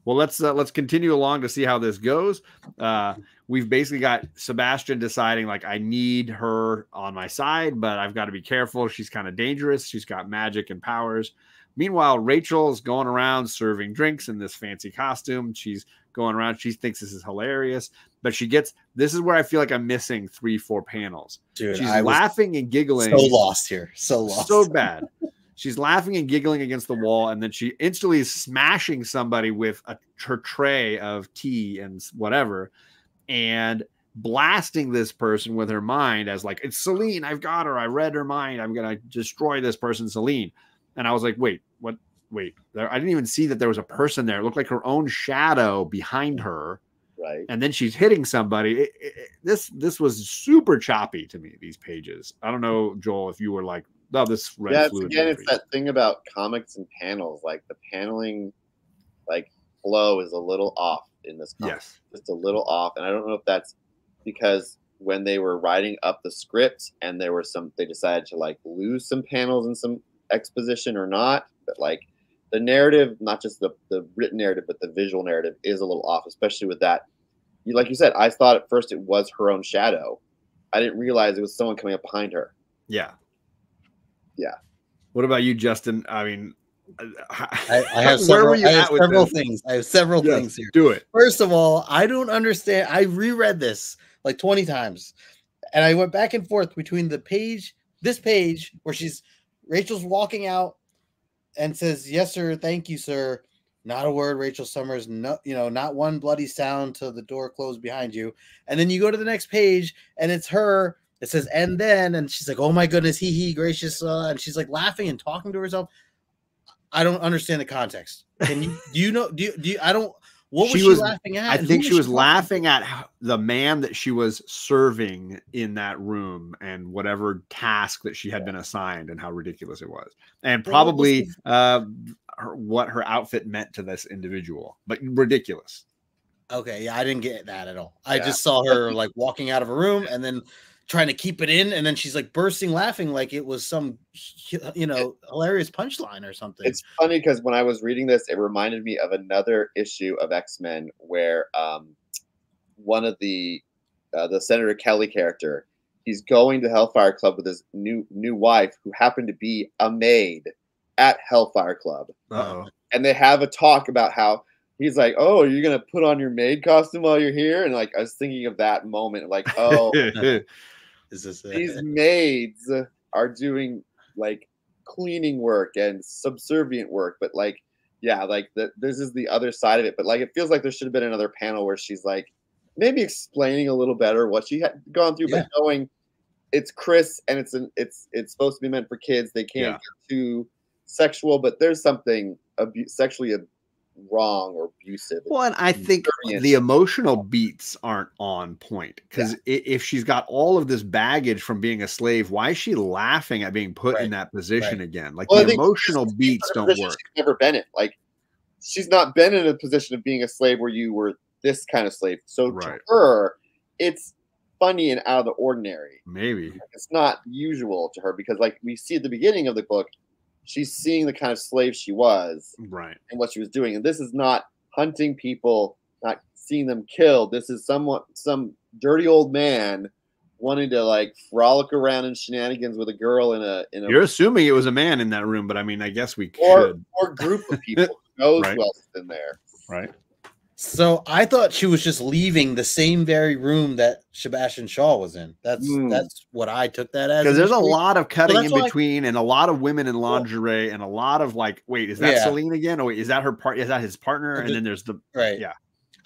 well, let's uh, let's continue along to see how this goes. Uh, we've basically got Sebastian deciding like I need her on my side, but I've got to be careful. She's kind of dangerous. She's got magic and powers. Meanwhile, Rachel is going around serving drinks in this fancy costume. She's going around. She thinks this is hilarious, but she gets this is where I feel like I'm missing three, four panels. Dude, She's I laughing and giggling so lost here, so lost. so bad. She's laughing and giggling against the wall, and then she instantly is smashing somebody with a, her tray of tea and whatever, and blasting this person with her mind as like it's Selene. I've got her. I read her mind. I'm gonna destroy this person, Selene. And I was like, wait? Wait, there, I didn't even see that there was a person there. It looked like her own shadow behind her, right. and then she's hitting somebody. It- it- this this was super choppy to me. These pages. I don't know, Joel, if you were like, oh, this red yeah, it's, again, it's that thing about comics and panels. Like the paneling, like flow is a little off in this comic. Yes. just a little off. And I don't know if that's because when they were writing up the script and there were some, they decided to like lose some panels and some exposition or not. But like the narrative, not just the, the written narrative, but the visual narrative is a little off, especially with that. You, like you said, I thought at first it was her own shadow. I didn't realize it was someone coming up behind her. Yeah. Yeah. What about you, Justin? I mean, uh, I, I have several, I have several things. I have several Yes, things here. Do it. First of all, I don't understand. I reread this like 20 times and I went back and forth between the page, this page where she's Rachel's walking out and says, Yes, sir, thank you, sir. Not a word, Rachel Summers, no, you know, not one bloody sound till the door closed behind you. And then you go to the next page and it's her. It says, and then, and she's like, Oh my goodness, he he gracious. Uh, and she's like laughing and talking to herself. I don't understand the context. Can you do you know do you, do you I don't what was She she, was- laughing at? I think who she was talking laughing at the man that she was serving in that room and whatever task that she had been assigned and how ridiculous it was. And Well, what was probably uh, her, what her outfit meant to this individual, but ridiculous. Okay, yeah, I didn't get that at all. I Yeah. just saw her like walking out of a room and then trying to keep it in, and then she's like bursting laughing like it was some you know hilarious punchline or something. It's funny because when I was reading this, it reminded me of another issue of X Men where um, one of the uh, the Senator Kelly character, he's going to Hellfire Club with his new new wife, who happened to be a maid at Hellfire Club, Uh-oh. and they have a talk about how he's like, "Oh, you're you gonna put on your maid costume while you're here?" And like I was thinking of that moment, like, "Oh, Is this these maids are doing like cleaning work and subservient work but like yeah like the, this is the other side of it but like it feels like there should have been another panel where she's like maybe explaining a little better what she had gone through Yeah. but knowing it's chris and it's an it's it's supposed to be meant for kids they can't Yeah. get too sexual but there's something abu- sexually ab- wrong or abusive Well, and I think the emotional beats aren't on point because if she's got all of this baggage from being a slave, why is she laughing at being put in that position right. again? Like Well, the emotional beats don't work. She's never been in. Like she's not been in a position of being a slave where you were this kind of slave. So Right. to her, it's funny and out of the ordinary. Maybe. It's not usual to her because, like we see at the beginning of the book, she's seeing the kind of slave she was Right. and what she was doing. And this is not hunting people, not seeing them killed. This is somewhat some dirty old man wanting to like frolic around in shenanigans with a girl in a in a You're assuming it was a man in that room, but I mean, I guess we or should. or group of people. Who knows Right. is in there? Right. So I thought she was just leaving the same very room that Sebastian Shaw was in. That's Mm. that's what I took that as. Because there's a lot of cutting that's in between and a lot of women in lingerie and a lot of like, wait, is that Yeah. Selene again? Or wait, is that her part? Is that his partner? And then there's the right. Yeah.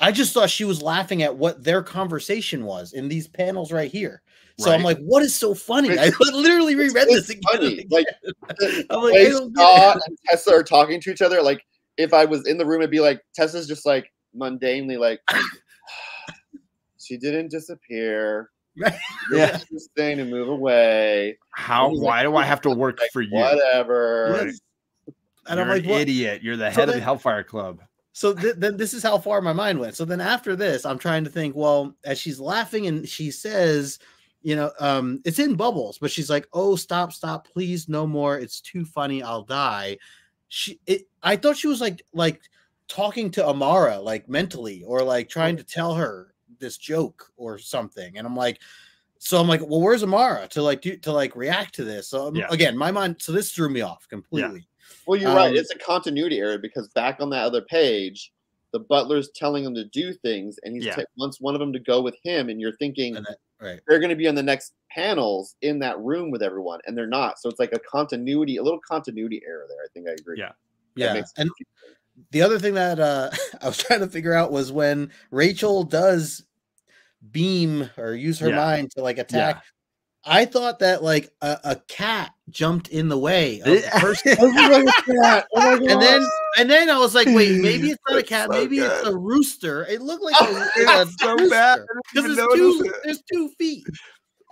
I just thought she was laughing at what their conversation was in these panels right here. So I'm like, what is so funny? I literally reread it's this again. funny. Like, I'm like, way I don't get Scott and Tessa are talking to each other. Like, if I was in the room, it'd be like Tessa's just like mundanely like, she didn't disappear. Yeah. This thing to move away. How? Why like, do I have to work Like, for you? Whatever. Right. and You're I'm like, an what? idiot. You're the So head of the Hellfire Club. So th- then this is how far my mind went. So then after this, I'm trying to think, well, as she's laughing and she says, you know, um, it's in bubbles, but she's like, oh, stop, stop, please, no more. It's too funny. I'll die. She, it, I thought she was like, like talking to Amara, like mentally, or like trying to tell her this joke or something. And I'm like, so I'm like, well, where's Amara to like do to like react to this? So um, Yeah. again, my mind. So this threw me off completely. Well, you're right. Um, It's a continuity error because back on that other page, the butler's telling him to do things, and he's Yeah. ta- wants one of them to go with him, and you're thinking And that, right. they're going to be on the next panels in that room with everyone, and they're not. So it's like a continuity, a little continuity error there. I think I agree. Yeah. That Yeah. makes And sense. The other thing that uh, I was trying to figure out was when Rachel does beam or use her Yeah. mind to like attack. I thought that like a, a cat jumped in the way of the Yeah. person. Oh my God. Oh and God. then and then I was like, wait, maybe it's not a cat, so maybe it's a rooster. It looked like a, a so bad. I because didn't there's even two it. there's two feet.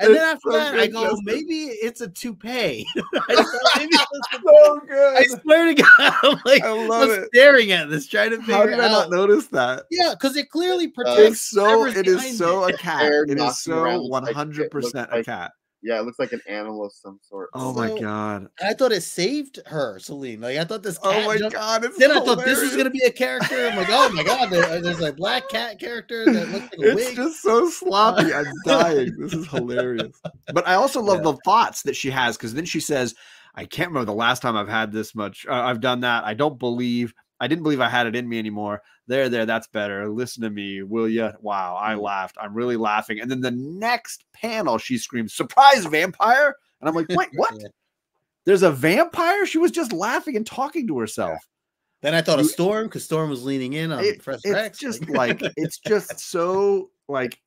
And then after so that, I go, Justin. maybe it's a toupee. I thought maybe it was a- So I swear to God, I'm like, I love I'm it. staring at this, trying to figure How did I out. not notice that? Yeah, because it clearly Uh. It's so. It is so it. a cat. It is so around one looks like- it hundred percent looks a cat. Yeah, it looks like an animal of some sort. Oh my god. I thought it saved her, Celine. Like I thought this. Oh my jumped- god. It's Then I thought this was gonna be a character. I'm like, oh my god, there- there's a black cat character that looks like a It's wig. just so sloppy. I'm dying. This is hilarious. But I also love Yeah. the thoughts that she has because then she says, I can't remember the last time I've had this much. Uh, I've done that. I don't believe, I didn't believe I had it in me anymore. There, there, that's better. Listen to me, will you? Wow, I Mm. laughed. I'm really laughing. And then the next panel, she screams, Surprise, vampire. And I'm like, Wait, what? Yeah. There's a vampire? She was just laughing and talking to herself. Then I thought of Storm because Storm was leaning in on It- Fresh it's Rex. just like, it's just so like,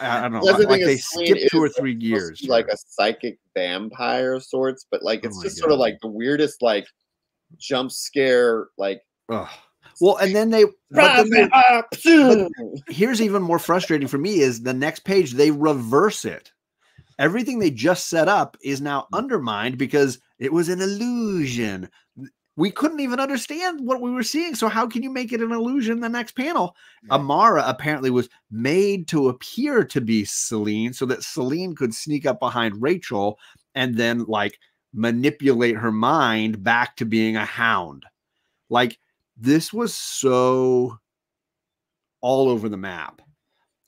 I I don't know. That's the Like they is, Selene skipped two or three supposed to years. like a psychic vampire of sorts, but like Oh it's my just sort of like the weirdest like jump scare like Ugh. Well, and then they, but then they- here's even more frustrating for me is the next page they reverse it. Everything they just set up is now undermined because it was an illusion. We couldn't even understand what we were seeing. So how can you make it an illusion the next panel? Right. Amara apparently was made to appear to be Selene so that Selene could sneak up behind Rachel and then like manipulate her mind back to being a hound. Like this was so all over the map.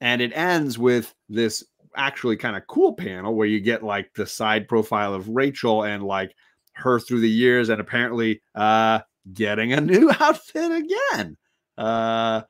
And it ends with this actually kind of cool panel where you get like the side profile of Rachel and like her through the years and apparently uh getting a new outfit again. Uh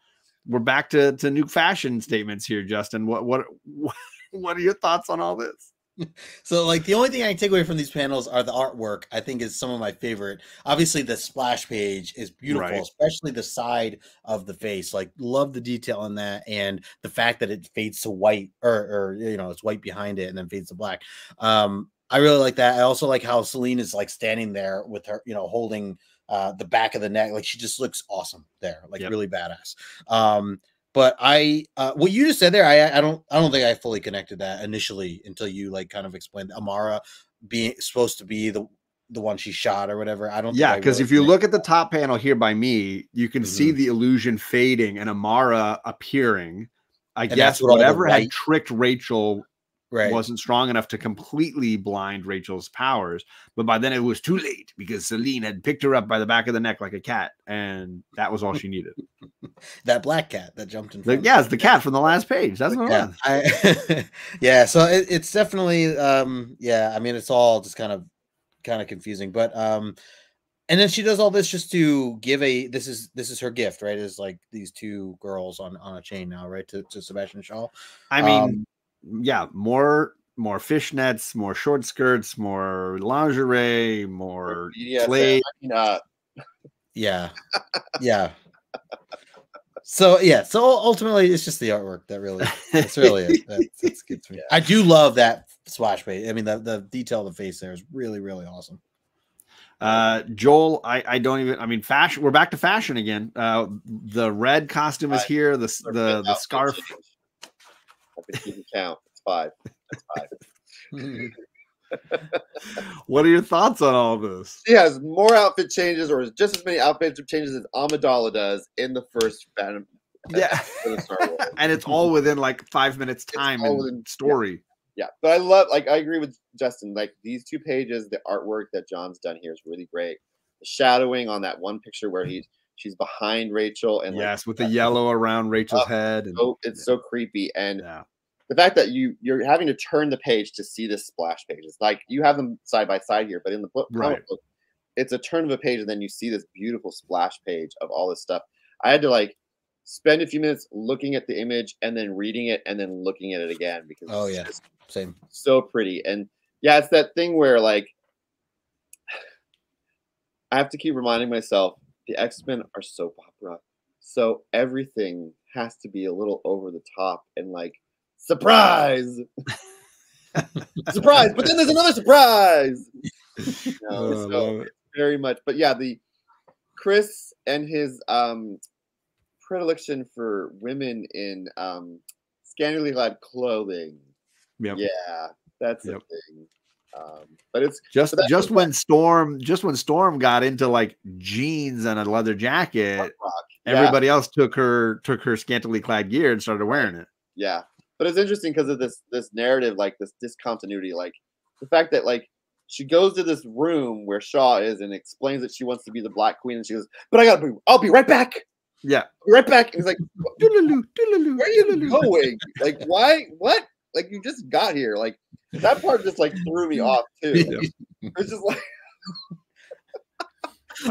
we're back to to new fashion statements here, Justin. What what what are your thoughts on all this? So, like, the only thing I can take away from these panels are the artwork. I think is some of my favorite. Obviously, the splash page is beautiful, Right. especially the side of the face. Like, love the detail in that, and the fact that it fades to white, or, or you know, it's white behind it and then fades to black. Um, I really like that. I also like how Selene is like standing there with her, you know, holding uh the back of the neck. Like, she just looks awesome there, like Yep. really badass. Um, but I, uh, what you just said there, I, I don't, I don't think I fully connected that initially until you like kind of explained Amara being supposed to be the the one she shot or whatever. I don't. Yeah, because really if you look at the top panel here by me, you can see Mhm. the illusion fading and Amara appearing. I And guess what whatever had tricked Rachel right. wasn't strong enough to completely blind Rachel's powers. But by then it was too late because Selene had picked her up by the back of the neck like a cat, and that was all she needed. that black cat that jumped in The- yeah, it's the cat from the last page. That's what yeah. I, yeah. So it, it's definitely, um, yeah. I mean, it's all just kind of, kind of confusing. But um, and then she does all this just to give a. This is this is her gift, right? Is like these two girls on on a chain now, right? To to Sebastian Shaw. I mean, Um, yeah, more more fishnets, more short skirts, more lingerie, more BDSM, play. I mean, uh, Yeah, yeah. So yeah, so ultimately it's just the artwork that really that's really it. That, that's gets me. I do love that splash page. I mean the, the detail of the face there is really, really awesome. Uh, Joel, I, I don't even. I mean, fashion. We're back to fashion again. Uh, the red costume is Right. here. The s- the the scarf. change. If it didn't count, it's five. That's five. What are your thoughts on all this? She has more outfit changes, or just as many outfit changes as Amidala does in the first Phantom. Uh, yeah, Star Wars. and it's all within like five minutes time and within- yeah. story. Yeah, but I love, like, I agree with Justin. Like these two pages, the artwork that John's done here is really great. The shadowing on that one picture where mm-hmm. he's she's behind Rachel, and like, yes, with the yellow around Rachel's head. And, so it's so creepy. And yeah, the fact that you you're having to turn the page to see this splash page. It's like you have them side by side here, but in the book, Right. book, it's a turn of a page, and then you see this beautiful splash page of all this stuff. I had to like spend a few minutes looking at the image and then reading it and then looking at it again because Oh, yeah. Same. so pretty. And yeah, it's that thing where like I have to keep reminding myself the X-Men are soap opera. So everything has to be a little over the top and like surprise. surprise, but then there's another surprise. You know, Oh, so very much. But yeah, the Chris and his um predilection for women in um scantily clad clothing. Yep. Yeah, that's Yep. a thing. Um, but it's Just that just when Storm just when Storm got into like jeans and a leather jacket. Yeah, everybody else took her took her scantily clad gear and started wearing it. yeah. But it's interesting because of this this narrative, like this discontinuity, like the fact that like she goes to this room where Shaw is and explains that she wants to be the Black Queen, and she goes, "But I gotta be, I'll be right back, Yeah. right back." And he's like, where are you going? Like, why? What? Like, you just got here. Like, that part just like threw me off too. Yeah. It's just like,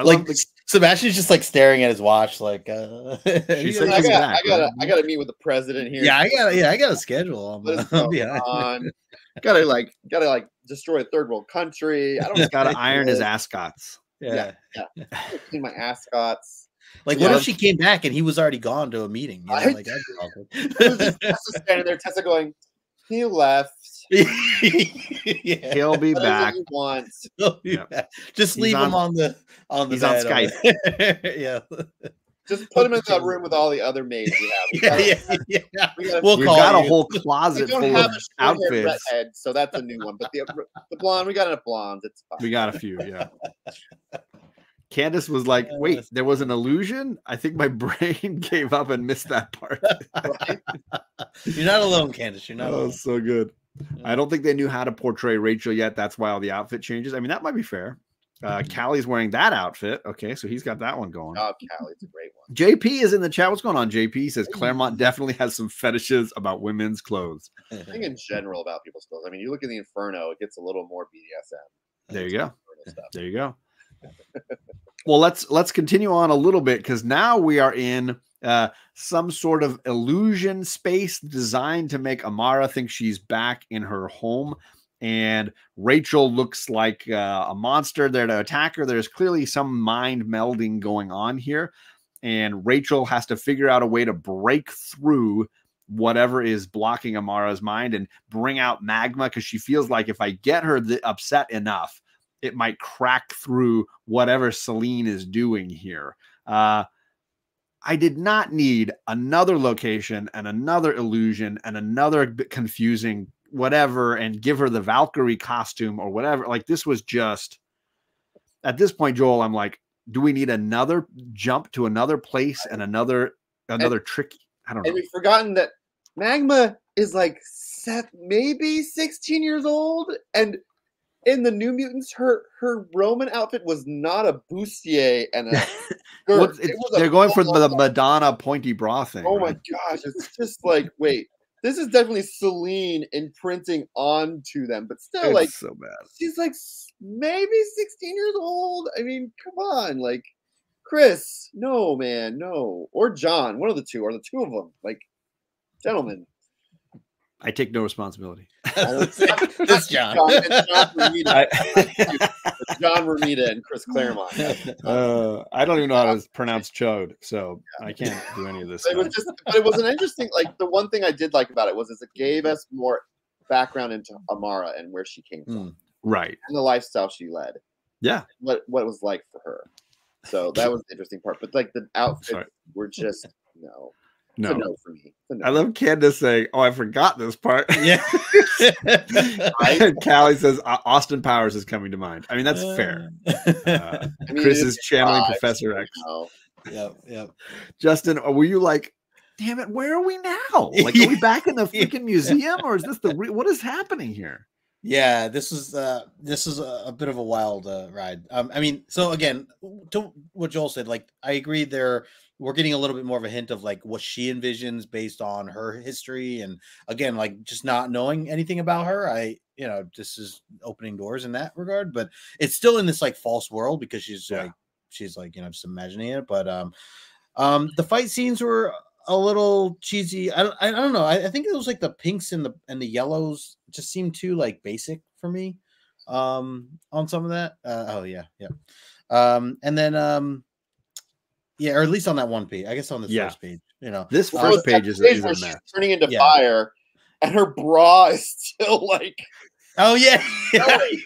like the- Sebastian's just like staring at his watch, like uh She you I he's got, back, I gotta, right? I gotta meet with the president here. yeah, I gotta, yeah, I got a schedule. I'm, What is I'm behind. on? Gotta like, gotta like destroy a third world country. I don't got to iron his ascots. Yeah. yeah, clean my ascots. Like, what if she came back and he was already gone to a meeting? You know, I- like, that'd be awkward. Just Tessa standing there, Tessa going, he left. yeah. He'll be What is it back. you want? He'll be Yeah. back. Just He's leave on- him on the on the he's on bed over- yeah. Just put him in that room with all the other maids we have. We yeah, gotta- yeah, yeah. we gotta- We'll We've call got a whole closet don't full have of a outfits. redhead, so that's a new one. But the the blonde, we got enough blondes. It's fine. We got a few, yeah. Candace was like, "Wait, there was an illusion. I think my brain gave up and missed that part." You're not alone, Candace. You're not oh, alone. so good. I don't think they knew how to portray Rachel yet. That's why all the outfit changes. I mean, that might be fair. Uh, Callie's wearing that outfit. Okay, so he's got that one going. Oh, Callie's a great one. JP is in the chat. What's going on, JP? He says Claremont definitely has some fetishes about women's clothes. I think in general about people's clothes. I mean, you look at the Inferno, it gets a little more BDSM. There you go. Stuff. There you go. Well, let's let's continue on a little bit because now we are in uh, some sort of illusion space designed to make Amara think she's back in her home, and Rachel looks like uh, a monster there to attack her. There's clearly some mind melding going on here, and Rachel has to figure out a way to break through whatever is blocking Amara's mind and bring out magma because she feels like if I get her upset enough, it might crack through whatever Selene is doing here. Uh, I did not need another location and another illusion and another confusing whatever and give her the Valkyrie costume or whatever. Like this was just at this point, Joel. I'm like, do we need another jump to another place and another another trick? I don't know. And we've forgotten that Magma is like Seth, maybe 16 years old. And in the New Mutants, her her Roman outfit was not a bustier and a Well, it's- It was a they're going for the Madonna pointy bra thing. Oh my gosh, it's just like, wait, this is definitely Selene imprinting onto them, but still, It's like, so bad. she's like maybe 16 years old. I mean, come on, like, Chris, no, man, no, or John, one of the two, or the two of them, like, gentlemen. I take no responsibility. That's John. John, it's John for I, John Romita and Chris Claremont. Uh, I don't even know how to pronounce chode, so I can't do any of this. it was just, but it was an interesting. Like the one thing I did like about it was is it gave us more background into Amara and where she came from Hmm. Right. and the lifestyle she led. Yeah. What what it was like for her. So that was the interesting part. But like the outfits Sorry. were just no. It's No. a no for me. No. I love Candace saying, "Oh, I forgot this part." Yeah. Right? and Callie says, "Austin Powers is coming to mind." I mean, that's fair. Uh, I mean, Chris is channeling vibes, Professor X. you know. yep. Yep. Justin, uh, were you like, "Damn it, where are we now? Like, are we back in the freaking museum, or is this the re- what is happening here?" Yeah, this is uh this is a, a bit of a wild uh, ride. Um, I mean, so again, to what Joel said, like I agree there we're getting a little bit more of a hint of like what she envisions based on her history and again like just not knowing anything about her i you know this is opening doors in that regard but it's still in this like false world because she's Yeah. like she's like you know just imagining it but um um the fight scenes were a little cheesy. I don't i don't know. I, I think it was like the pinks and the and the yellows just seemed too like basic for me um on some of that. Uh, oh yeah yeah. Um and then um yeah or at least on that one page i guess on this Yeah. first page you know This Uh, first that page is, page is she's turning into Yeah. fire, and her bra is still like, oh yeah, Really?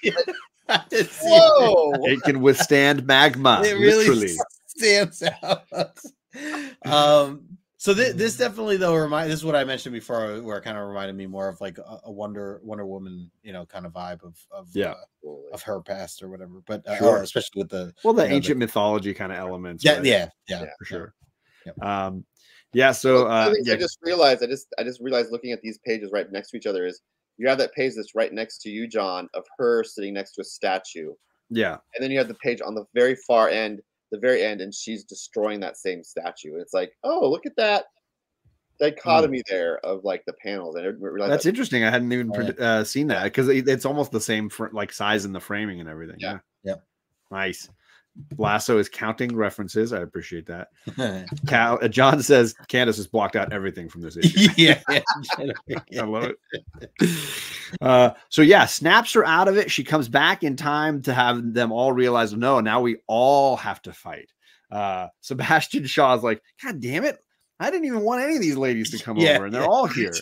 I did see it. whoa. It can withstand magma, it really literally. stands out. um, so thi- this definitely though remind this is what I mentioned before, where it kind of reminded me more of like a, a Wonder Wonder Woman, you know, kind of vibe of of Yeah. uh, of her past or whatever. But uh, Sure. especially with the Well, the you know, the- ancient mythology kind of elements. yeah, right? yeah, yeah, for sure. Yep. Um, yeah. So, uh, yeah, I just realized, I just I just realized looking at these pages right next to each other is you have that page that's right next to you, John, of her sitting next to a statue, yeah, and then you have the page on the very far end, the very end, and she's destroying that same statue. And it's like, oh, look at that dichotomy there of like the panels. I didn't realize that's that. interesting. I hadn't even Oh, yeah. uh, seen that because it's almost the same fr- like size in the framing and everything. Yeah. Yeah. Yep. Nice. Lasso is counting references. I appreciate that. Cal, uh, John says Candace has blocked out everything from this issue. yeah. I love it. Uh, so yeah, snaps her out of it. She comes back in time to have them all realize, no, now we all have to fight. Uh, Sebastian Shaw is like, God damn it, I didn't even want any of these ladies to come Yeah, over, and they're all here.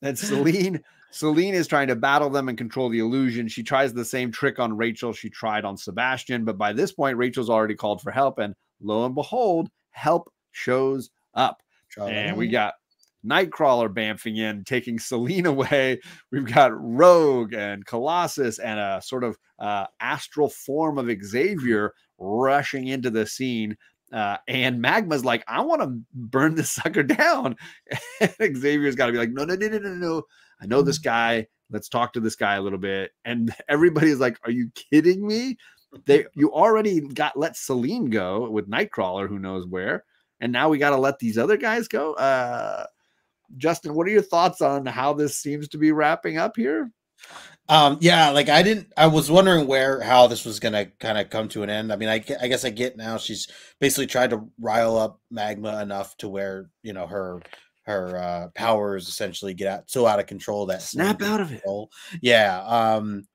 And Selene, Selene is trying to battle them and control the illusion. She tries the same trick on Rachel she tried on Sebastian, but by this point, Rachel's already called for help, and lo and behold, help shows up and we got Nightcrawler bamfing in, taking Selene away. We've got Rogue and Colossus and a sort of uh, astral form of Xavier rushing into the scene. Uh, and Magma's like, I want to burn this sucker down. And Xavier's got to be like, no, no, no, no, no, no. I know this guy. Let's talk to this guy a little bit. And everybody's like, Are you kidding me? They you already got let Selene go with Nightcrawler, who knows where and now we got to let these other guys go. Uh, Justin, what are your thoughts on how this seems to be wrapping up here? Um, yeah, like I didn't, I was wondering where, how this was gonna kind of come to an end. I mean, I, I guess I get now she's basically tried to rile up Magma enough to where, you know, her, her, uh, powers essentially get out so out of control that Snap out of it. Yeah. Um,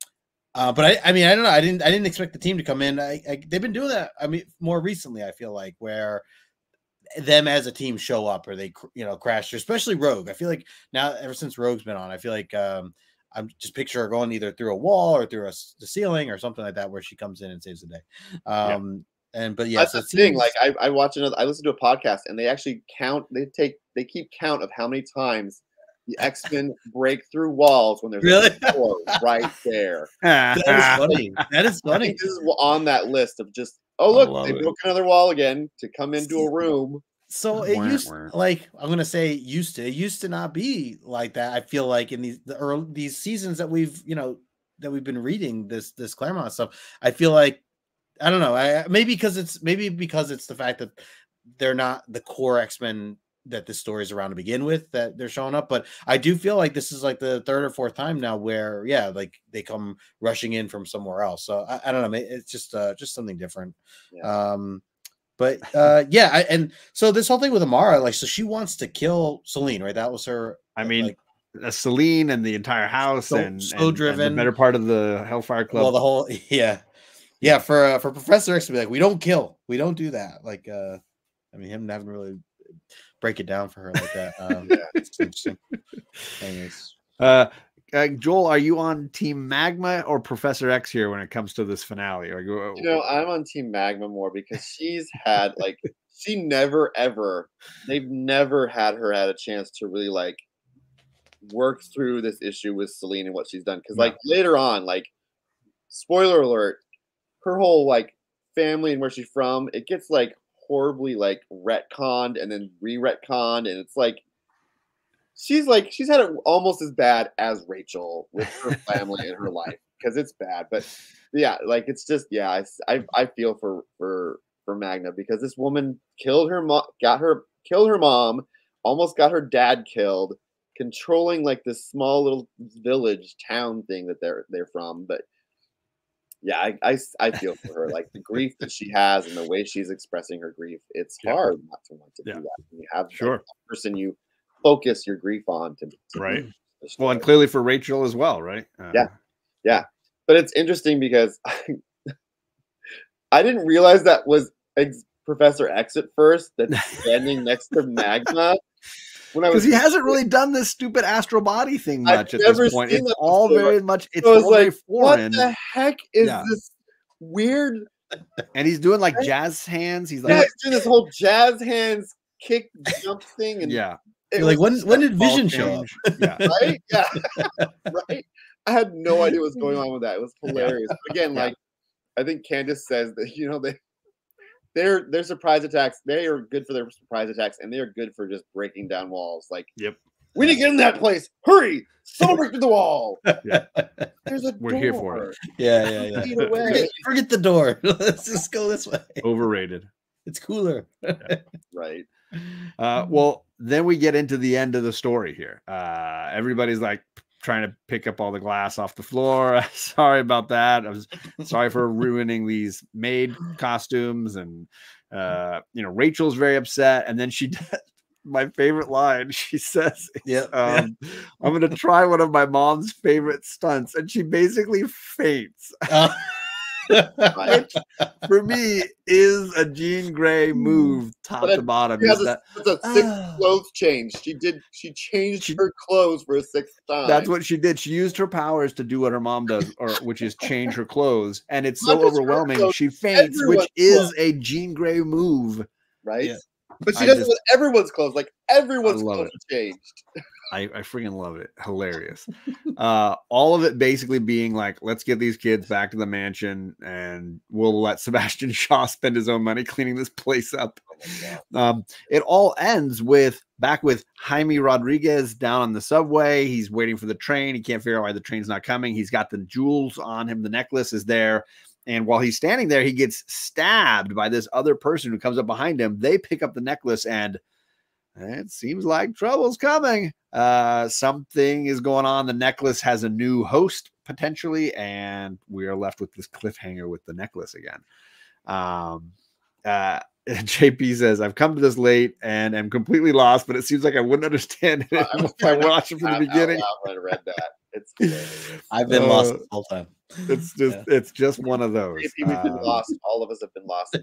uh, but I, I mean, I don't know. I didn't, I didn't expect the team to come in. I, I, they've been doing that. I mean, more recently, I feel like where them as a team show up or they, you know, crash, especially Rogue. I feel like now, ever since Rogue's been on, I feel like, um, I'm just picture her going either through a wall or through a the ceiling or something like that, where she comes in and saves the day. Um, and but yeah, That's so the thing. Like I, I watch another. I listen to a podcast, and they actually count. They take. They keep count of how many times the X Men break through walls when there's Really? a door right there. that is funny. That is funny. this is on that list of just. Oh look, they it. broke another wall again to come into a room. So it Wah, used wah. like I'm gonna say used to it used to not be like that. I feel like in these the early these seasons that we've you know that we've been reading this this Claremont stuff, I feel like I don't know. I maybe because it's maybe because it's the fact that they're not the core X Men that this story is around to begin with that they're showing up. But I do feel like this is like the third or fourth time now where yeah, like they come rushing in from somewhere else. So I, I don't know. It's just uh just something different. Yeah. Um, but uh, yeah, I, and so this whole thing with Amara, like, so she wants to kill Selene, right? That was her. I uh, mean, like, uh, Selene and the entire house So- and, so and- and driven. the better part of the Hellfire Club. well, the whole yeah, Yeah, for uh, for Professor X to be like, we don't kill, we don't do that. Like, uh, I mean, him having to really break it down for her like that. Um, Yeah. it's interesting. Anyways, Uh, uh, Joel, are you on Team Magma or Professor X here when it comes to this finale? Or you, You know, I'm on Team Magma more because she's had like she never ever they've never had her had a chance to really like work through this issue with Selene and what she's done. Because No. like later on, like spoiler alert, her whole like family and where she's from, it gets like horribly like retconned and then re-retconned, and it's like she's like she's had it almost as bad as Rachel with her family and her life because it's bad. But yeah, like it's just yeah, I I feel for for for Magma because this woman killed her mom, got her killed her mom, almost got her dad killed, controlling like this small little village town thing that they're they're from. But yeah, I I feel for her like the grief that she has and the way she's expressing her grief. It's Yeah. hard not to want to Yeah. do that. when You have Sure. person you focus your grief on to, to Right. well, and clearly for Rachel as well, right? Uh, Yeah. but it's interesting because I didn't realize that was ex- Professor X at first that's standing next to Magma. When I Because he hasn't really done this stupid astral body thing I've much at never this point. seen It's that all before. very much it's So I was very like, foreign. what the heck is Yeah. this weird? And he's doing like jazz hands. He's Yeah, like, he's doing this whole jazz hands kick jump thing, and yeah, you're like, when when did Vision show up? change. Yeah, right? Yeah, right. I had no idea what's going on with that. It was hilarious. But again, Yeah. like I think Candace says that you know they their their surprise attacks they are good for their surprise attacks and they are good for just breaking down walls. Like Yep. we need to get in that place. Hurry! Someone break through the wall. Yeah. There's a We're here for it. Yeah, yeah, yeah. Forget, forget the door. Let's just go this way. overrated. It's cooler. Right. Uh, well, then we get into the end of the story here. Uh, everybody's like trying to pick up all the glass off the floor. sorry about that. I was sorry for ruining these maid costumes, and uh, you know Rachel's very upset. And then she, my favorite line, she says, Yeah. um, "I'm going to try one of my mom's favorite stunts," and she basically faints. Uh, Right. For me, is a Jean Grey move, top But to it- bottom. She has a, that- it's a sixth Ah. clothes change. She did. She changed She- her clothes for a sixth time. That's what she did. She used her powers to do what her mom does, or which is change her clothes, and it's so Not just her overwhelming. clothes, She faints, which is clothes. a Jean Grey move. right. Yeah. But she I does just- it with everyone's clothes. Like everyone's clothes are changed. I, I freaking love it. Hilarious. uh, all of it basically being like, let's get these kids back to the mansion, and we'll let Sebastian Shaw spend his own money cleaning this place up. Um, it all ends with back with Jaime Rodriguez down on the subway. He's waiting for the train. He can't figure out why the train's not coming. He's got the jewels on him. The necklace is there. And while he's standing there, he gets stabbed by this other person who comes up behind him. They pick up the necklace and it seems like trouble's coming. Uh, something is going on. The necklace has a new host potentially, and we are left with this cliffhanger with the necklace again. Um, uh, JP says, I've come to this late and am completely lost, but it seems like I wouldn't understand it I if I watched it from the beginning. loud when I read that. It's I've been lost Uh, the whole time. It's just it's just one of those. Maybe we've been Um, lost. All of us have been lost.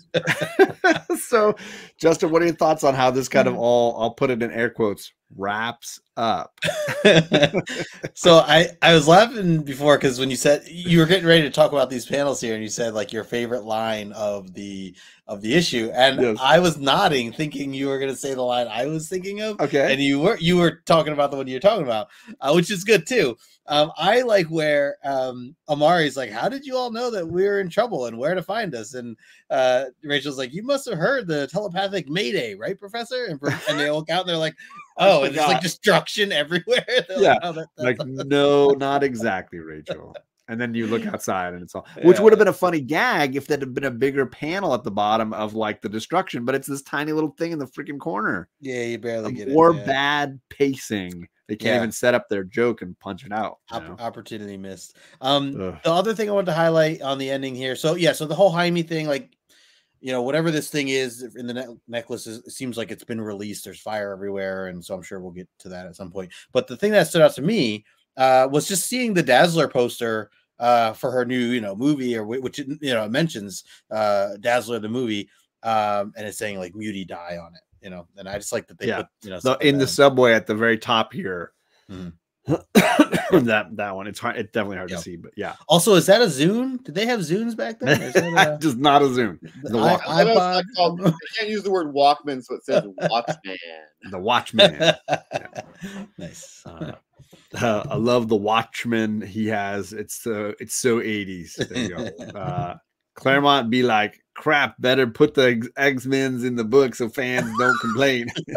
so, Justin, what are your thoughts on how this kind of all, I'll put it in air quotes, wraps up? so I I was laughing before because when you said you were getting ready to talk about these panels here, and you said like your favorite line of the of the issue, and Yes. I was nodding, thinking you were going to say the line I was thinking of, Okay. and you were you were talking about the one you're talking about, uh, which is good too. Um, I like where um, Amara's like, "How did you all know that we were in trouble and where to find us?" And uh, Rachel's like, "You must have heard the telepathic Mayday, right, Professor?" And, and they look out, and they're like, "Oh, there's like destruction everywhere." Yeah, like, "Oh, that- like no not exactly rachel and then you look outside and it's all which would have been a funny gag if there had been a bigger panel at the bottom of like the destruction but it's this tiny little thing in the freaking corner yeah, you barely get more it. yeah. bad pacing they can't Yeah. even set up their joke and punch it out Opp- opportunity missed. Um, Ugh. the other thing I wanted to highlight on the ending here. So yeah, so the whole Jaime thing, like you know, whatever this thing is in the ne- necklace, is, it seems like it's been released. There's fire everywhere, and so I'm sure we'll get to that at some point. But the thing that stood out to me uh, was just seeing the Dazzler poster uh, for her new you know movie or which you know mentions uh, Dazzler the movie, um, and it's saying like Muty die on it. You know, and I just like that they Yeah. put you know like in the subway at the very top here. Mhm. that that one. It's hard. It's definitely hard Yep. to see, but yeah, Also, is that a Zune? Did they have Zunes back then? Is that a- just not a zoom. The, I- walk, I know it's not called- They can't use the word Walkman, so it says Watchman. the Watchman. nice. Uh, uh, I love the Watchman he has. It's so it's so eighties. There you go. Uh, Claremont be like, crap. Better put the X Men's in the book so fans don't complain.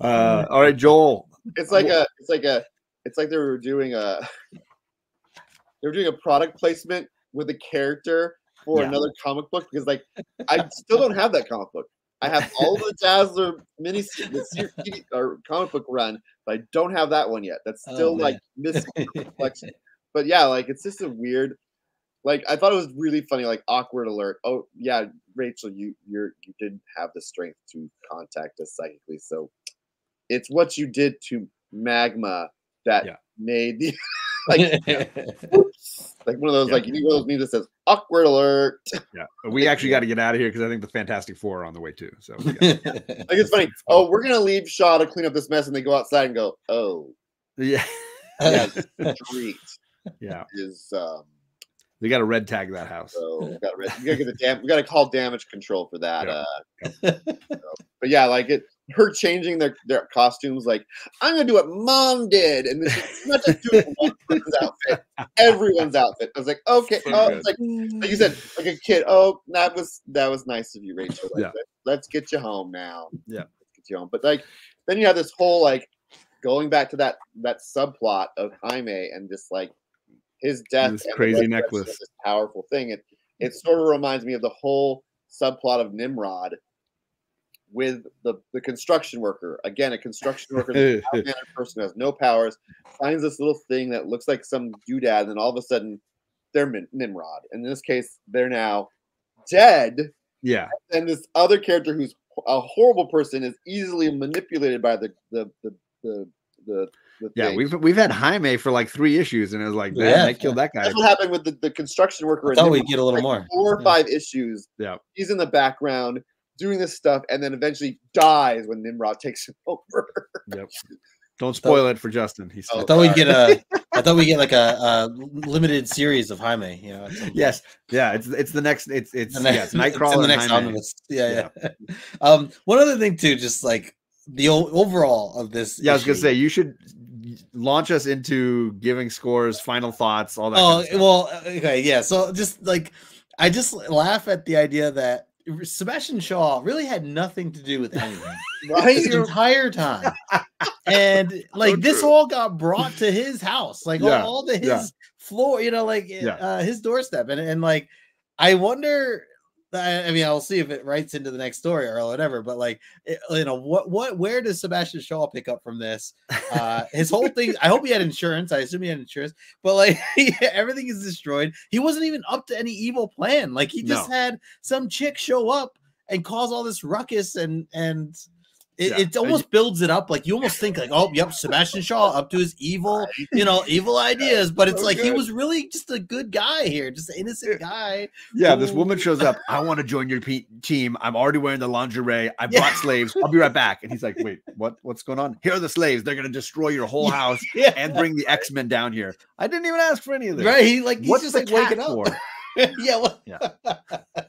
uh, all right, Joel. It's like a, it's like a, it's like they were doing a, they were doing a product placement with a character for Yeah. another comic book because like I still don't have that comic book. I have all the Dazzler mini or comic book run, but I don't have that one yet. That's Oh, still man. like missing collection. But yeah, like it's just a weird. Like I thought it was really funny. Like awkward alert. Oh yeah, Rachel, you you're you didn't have the strength to contact us psychically, so it's what you did to magma that Yeah. made the like oops, like one of those Yeah. like you need one of those memes that says awkward alert. Yeah, but we actually got to get out of here because I think the Fantastic Four are on the way too. So we got- Like it's funny. Oh, we're gonna leave Shaw to clean up this mess, and they go outside and go, oh, yeah, yeah, the street yeah, is um. they got to red tag that house. So we gotta, we gotta get the dam- we gotta call damage control for that. Yeah. Uh, so- but yeah, like it, her changing their their costumes. Like I'm gonna do what mom did, and this is not just doing one person's outfit, everyone's outfit. I was like, okay, So oh, it's like like you said, like a kid. Oh, that was that was nice of you, Rachel. Like, Yeah. let- let's get you home now. Yeah. let's get you home. But like then you have this whole like going back to that that subplot of Jaime and just like his death, This crazy necklace. this powerful thing. It it mm. sort of reminds me of the whole subplot of Nimrod with the the construction worker. Again, a construction worker, this mannered person who has no powers, finds this little thing that looks like some doodad, and then all of a sudden they're Min- Nimrod. And in this case, they're now dead yeah, and this other character who's a horrible person is easily manipulated by the the the the the, the yeah. thing. We've we've had Jaime for like three issues, and it was like, man, Yeah. they killed that guy. That's what happened with the, the construction worker. I thought we'd get a little Like more. Four or Yeah. five issues. Yeah. He's in the background doing this stuff, and then eventually dies when Nimrod takes him over. Yep. Don't spoil it for Justin. He I thought we'd get a. I thought we would get like a, a limited series of Jaime. You know. at some point. Yes, yeah. It's it's the next. It's it's The yeah. It's in Nightcrawler. the next Jaime. omnibus. Yeah, yeah. um, one other thing too, just like the o- overall of this. Yeah, I was gonna say you should launch us into giving scores, final thoughts, all that. kind Oh of stuff. well, okay, yeah. So just like I just laugh at the idea that Sebastian Shaw really had nothing to do with anything Right? this entire time, and like this true. all got brought to his house, like Yeah, all, all the his yeah. floor, you know, like Yeah. uh, his doorstep, and and like I wonder. I I mean, I'll see if it writes into the next story or whatever. But like, it- you know, what, what, where does Sebastian Shaw pick up from this? Uh, his whole thing. I hope he had insurance. I assume he had insurance. But like, everything is destroyed. He wasn't even up to any evil plan. Like, he just No. had some chick show up and cause all this ruckus, and and it, Yeah, it almost builds it up. Like, you almost think like, oh, yep, Sebastian Shaw up to his evil, you know, evil ideas. But it's So like he was really just a good guy here, just an innocent guy. yeah. This woman shows up. I want to join your team. I'm already wearing the lingerie. I Yeah. brought slaves. I'll be right back. And he's like, wait, what? What's going on? Here are the slaves. They're gonna destroy your whole house Yeah, and bring the X Men down here. I didn't even ask for any of this. right. He like he's What's just like waking up. For? yeah. Well,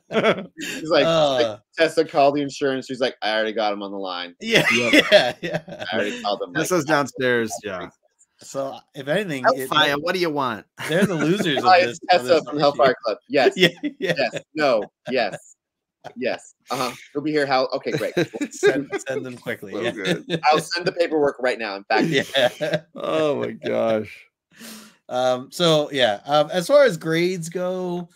He's like, uh, Tessa called the insurance. She's like, I already got him on the line. yeah, Yep. yeah, yeah. I already called him. This like, is downstairs. Yeah. So if anything, it- Hellfire. What do you want? they're the losers of this. it's of Tessa this from issue. Hellfire Club. Yes, Yeah, yeah. yes, no, yes, yes. Uh huh. He'll be here. How? Okay, great. Send, send them quickly. Yeah. I'll send the paperwork right now. In fact, yeah. Oh my gosh. Um. So yeah. Um. As far as grades go,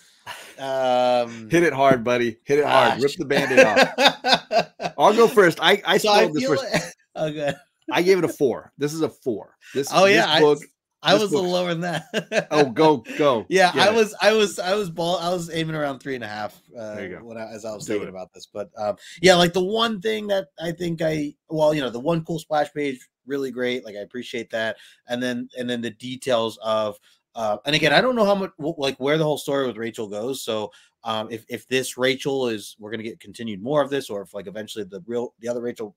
um. Hit it hard, buddy. Hit it hard. ah, Rip the band-aid off. I'll go first. I I so I this first. like, okay. I gave it a four. This is a four. This Oh yeah. this I, book. I this was a lower than that. Oh, go go. Yeah, Get I it. was, I was, I was ball. I was aiming around three and a half. Uh, There you go. When I, as I was Do thinking it. about this, but um, yeah, like the one thing that I think I, well, you know, the one cool splash page, really great. Like I appreciate that, and then and then the details of uh, and again, I don't know how much like where the whole story with Rachel goes. So um, if if this Rachel is we're gonna get continued more of this, or if like eventually the real the other Rachel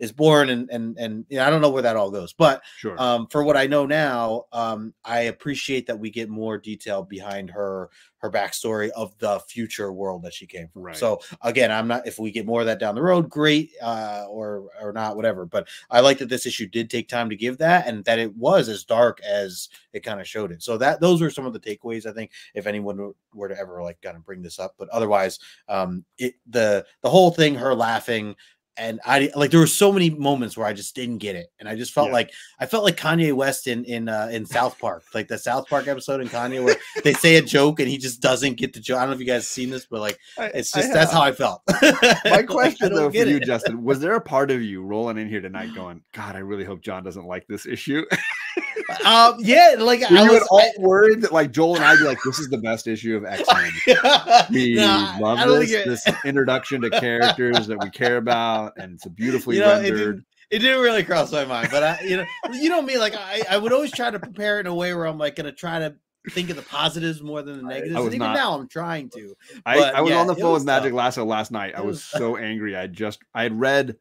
is born and and and you know, I don't know where that all goes. But Sure. um, for what I know now, um, I appreciate that we get more detail behind her her backstory of the future world that she came from. Right. So again, I'm not if we get more of that down the road, great, uh, or or not, whatever. But I like that this issue did take time to give that, and that it was as dark as it kind of showed it. So that those were some of the takeaways. I think if anyone were- were to ever like kind of bring this up, but otherwise, um, it the the whole thing, her laughing. And I like there were so many moments where I just didn't get it, and I just felt Yeah. like I felt like Kanye West in in uh, in South Park, like the South Park episode in Kanye where they say a joke and he just doesn't get the joke. I don't know if you guys seen this, but like it's just that's how I felt. My question don't though for get you, it. Justin, was there a part of you rolling in here tonight going, God, I really hope John doesn't like this issue? um, yeah, like Were I was all worried that like Joel and I'd be like, this is the best issue of X-Men? We Nah, love this, it- this introduction to characters that we care about, and it's a beautifully you know, it rendered. didn't, it didn't really cross my mind, but I, you know, you know me, like I, I would always try to prepare it in a way where I'm like gonna try to think of the positives more than the negatives. was and even not. now, I'm trying to. I, But, I was yeah, on the phone with Magic tough. Lasso last night. I was was so angry. I just I had read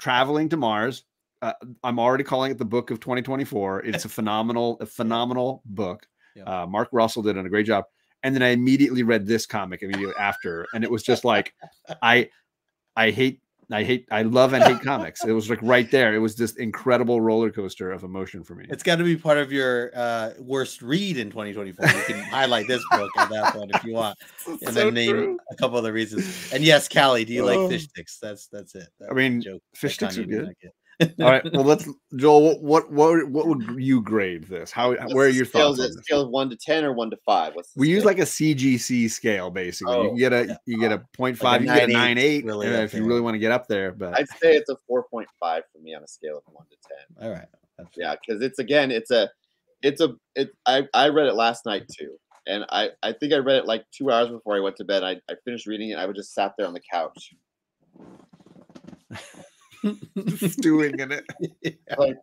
Traveling to Mars. Uh, I'm already calling it the book of 2024. It's a phenomenal, a phenomenal book. Yeah. Uh, Mark Russell did a great job. And then I immediately read this comic immediately after, and it was just like, I, I hate, I hate, I love and hate comics. It was like right there. It was this incredible roller coaster of emotion for me. It's got to be part of your uh, worst read in 2024. You can highlight this book at that point if you want, and So then name true. a couple other reasons. And yes, Callie, do you Oh. like fish sticks? That's that's it. That I mean, fish sticks are good. like. All right. Well, let's Joel. What what what would you grade this? How What's where are the your scale? thoughts? On it this? scale one to ten or one to five? What's the We use like a CGC scale, basically. you Oh, can get a yeah. you get a point Like five, a you can get a 9.8 nine eight, really up if you really want to get up there. But I'd say it's a four point five for me on a scale of one to ten. All right. That's Yeah, because it's again, it's a, it's a, it. I I read it last night too, and I I think I read it like two hours before I went to bed. I I finished reading it. I would just sat there on the couch. stewing in it. Like,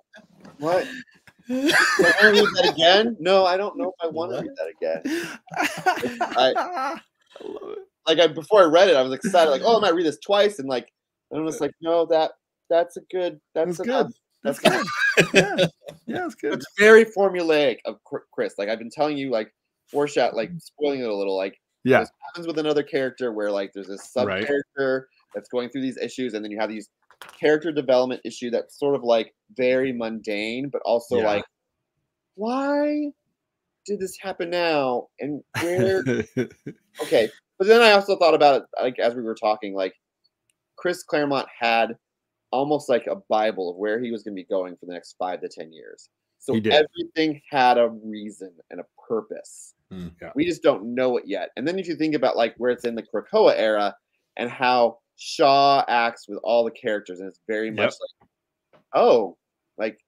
what? Do I want to read that again? No, I don't know if I want to read that again. I, love it. Like I before I read it, I was excited. Like, oh, I might read this twice, and like, and I was like, no, that that's a good. That's, That's good. That's That's good. yeah, yeah, it's good. It's very formulaic of Chris. Like I've been telling you, like foreshadow, like spoiling it a little. Like Yeah, this happens with another character where like there's this sub Right. character that's going through these issues, and then you have these character development issue that's sort of like very mundane, but also Yeah. like, why did this happen now? And where? okay, but then I also thought about it like as we were talking, like Chris Claremont had almost like a bible of where he was going to be going for the next five to ten years. So everything had a reason and a purpose. Hmm. Yeah. We just don't know it yet. And then if you think about like where it's in the Krakoa era and how Shaw acts with all the characters, and it's very much like, oh, like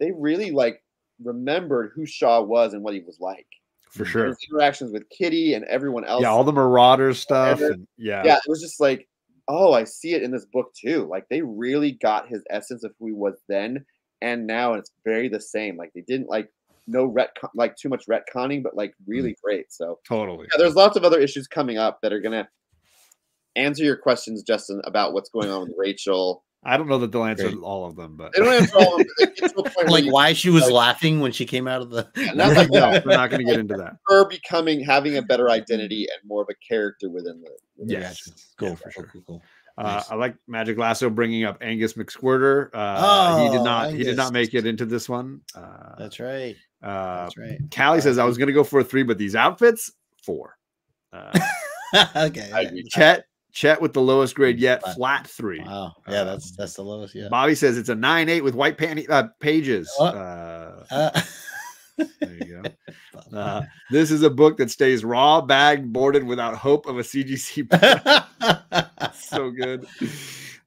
they really like remembered who Shaw was and what he was like. for sure. His interactions with Kitty and everyone else. Yeah, all the Marauders stuff. And, yeah, yeah, it was just like, oh, I see it in this book too. Like they really got his essence of who he was then and now, and it's very the same. Like they didn't like no retcon, like too much retconning, but like mm. really great. So totally. yeah, there's lots of other issues coming up that are gonna answer your questions, Justin, about what's going on with Rachel. I don't know that they'll answer Great. all of them, but They don't answer all of them. but they get to a point like why she was like- laughing when she came out of the. not like no, that. we're not going to get into that. her becoming having a better identity and more of a character within the. within the Cool yeah, for sure. Cool, cool. Uh, Nice. I like Magic Lasso bringing up Angus McSquirter. Uh, he did Oh, not. He did not make it into this one. Uh, That's right. uh, That's right. Callie says I was going to go for a three, but these outfits four. Uh, okay. I yeah. agree. Chet Chet with the lowest grade yet, Flat. flat three. Wow. Yeah, that's that's the lowest. Yeah. Bobby says it's a nine eight with white panty uh, pages. What? Uh, Uh, there you go. Uh, this is a book that stays raw, bagged, boarded without hope of a CGC. so good.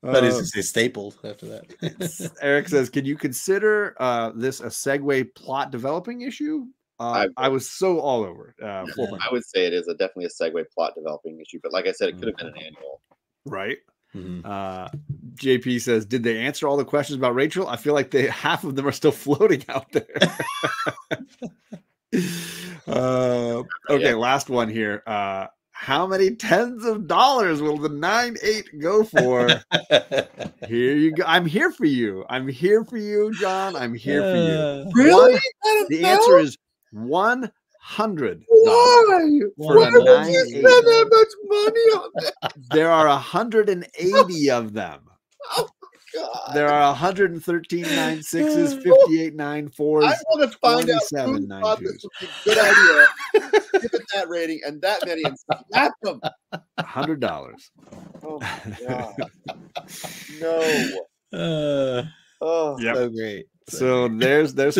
But Uh, is it say stapled after that? Eric says, "Can you consider uh, this a segue plot developing issue?" Uh, I, I- was so all over. it. Uh, four I would say it is a definitely a segue plot developing issue, but like I said, it could have been an annual. right. Mhm. Uh, JP says, "Did they answer all the questions about Rachel? I feel like they half of them are still floating out there." Uh, okay, Yeah. last one here. Uh, how many tens of dollars will the nine eight go for? here you go. I'm here for you. I'm here for you, John. I'm here for you. Uh, Really? One- The know. answer is one hundred. why? For Why would you spend that much money on that? There are 180 of them. Oh God. There are 113 nine sixes, 58 nine fours. I want to find out who thought this twos. was a good idea. Give it that rating and that many and slap them. hundred dollars. Oh my god. No. uh, Oh. Yep. So great. So there's there's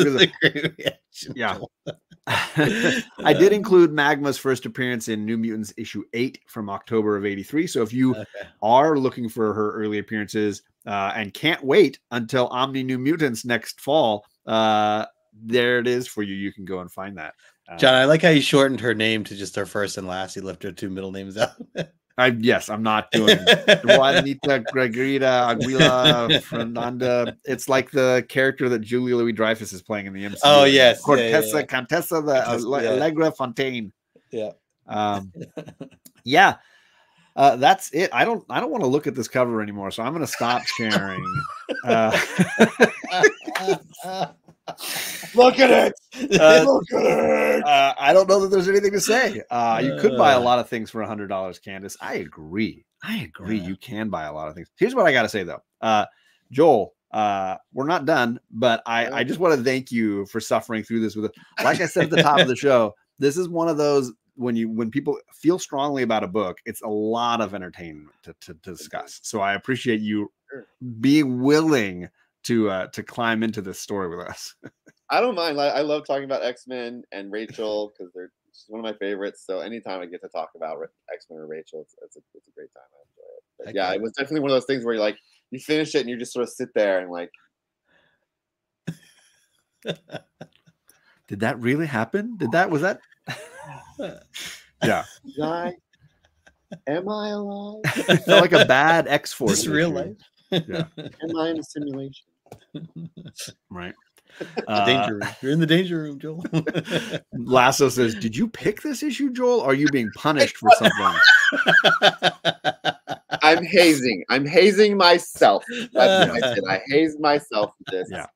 This some is of a great reaction. Yeah. I did include Magma's first appearance in New Mutants issue eight from October of '83. So if you Okay. are looking for her early appearances uh, and can't wait until Omni New Mutants next fall, uh, there it is for you. You can go and find that. Uh, John, I like how you shortened her name to just her first and last. You left her two middle names out. I, yes, I'm not doing Juanita Gregorita Aguila Fernanda. It's like the character that Julia Louis Dreyfus is playing in the MCU. Oh, yes. Yeah, yeah, Cortesa, yeah. Contessa, the yeah. Allegra Fontaine. yeah. Um, yeah, uh, that's it. I don't. I don't want to look at this cover anymore, so I'm going to stop sharing. Uh, Look at it. Uh, Look at it. uh, I don't know that there's anything to say. Uh, you could buy a Uh. lot of things for a hundred dollars, Candace. I agree. I agree. Yeah. You can buy a lot of things. Here's what I got to say though, uh, Joel. Uh, we're not done, but I, I just want to thank you for suffering through this with it. Like I said at the top of the show, this is one of those when you when people feel strongly about a book, it's a lot of entertainment to, to, to discuss. So I appreciate you Sure. being willing to uh, to climb into this story with us. I don't mind. Like, I love talking about X Men and Rachel because they're she's one of my favorites. So anytime I get to talk about X Men or Rachel, it's, it's, a, it's a great time. I enjoy it. But Heck yeah, yeah. it was definitely one of those things where you like you finish it and you just sort of sit there and like, Did that really happen? Did that was that? yeah, did I? Am I alive? it felt like a bad X Force. This real life. Yeah. Am I in a simulation? right? Uh, danger room. You're in the danger room, Joel. Lasso says, "Did you pick this issue, Joel? Are you being punished for something?" I'm hazing. I'm hazing myself. That's what I did. I hazed myself with this. Yeah.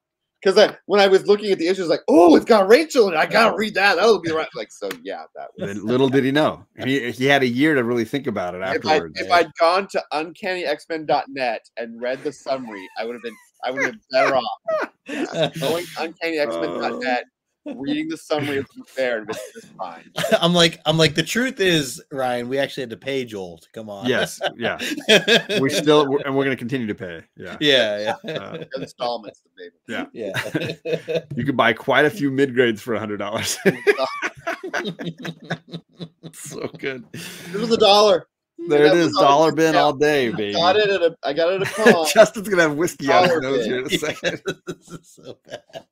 Because when I was looking at the issues, like, oh, it's got Rachel, and I gotta read that. That'll be right. Like, so yeah, that was. Little did he know. He, he had a year to really think about it If, I, afterwards. if I'd gone to uncannyxmen.net and read the summary, I would have been I would have been better off. Going to uncannyxmen.net, reading the summary of the fair, and been just fine. I'm like, I'm like, the truth is, Ryan, we actually had to pay Joel to come on. yes, yeah, yeah. we still we're, and we're going to continue to pay. Yeah, yeah, yeah. Uh, Installments, baby. Yeah. yeah. you could buy quite a few mid grades for a hundred dollars. so good. This was a dollar. There it is, dollar bin all day, I baby. got it at a. I got it at a. Justin's gonna have whiskey out his nose bin. here in a second. this is so bad.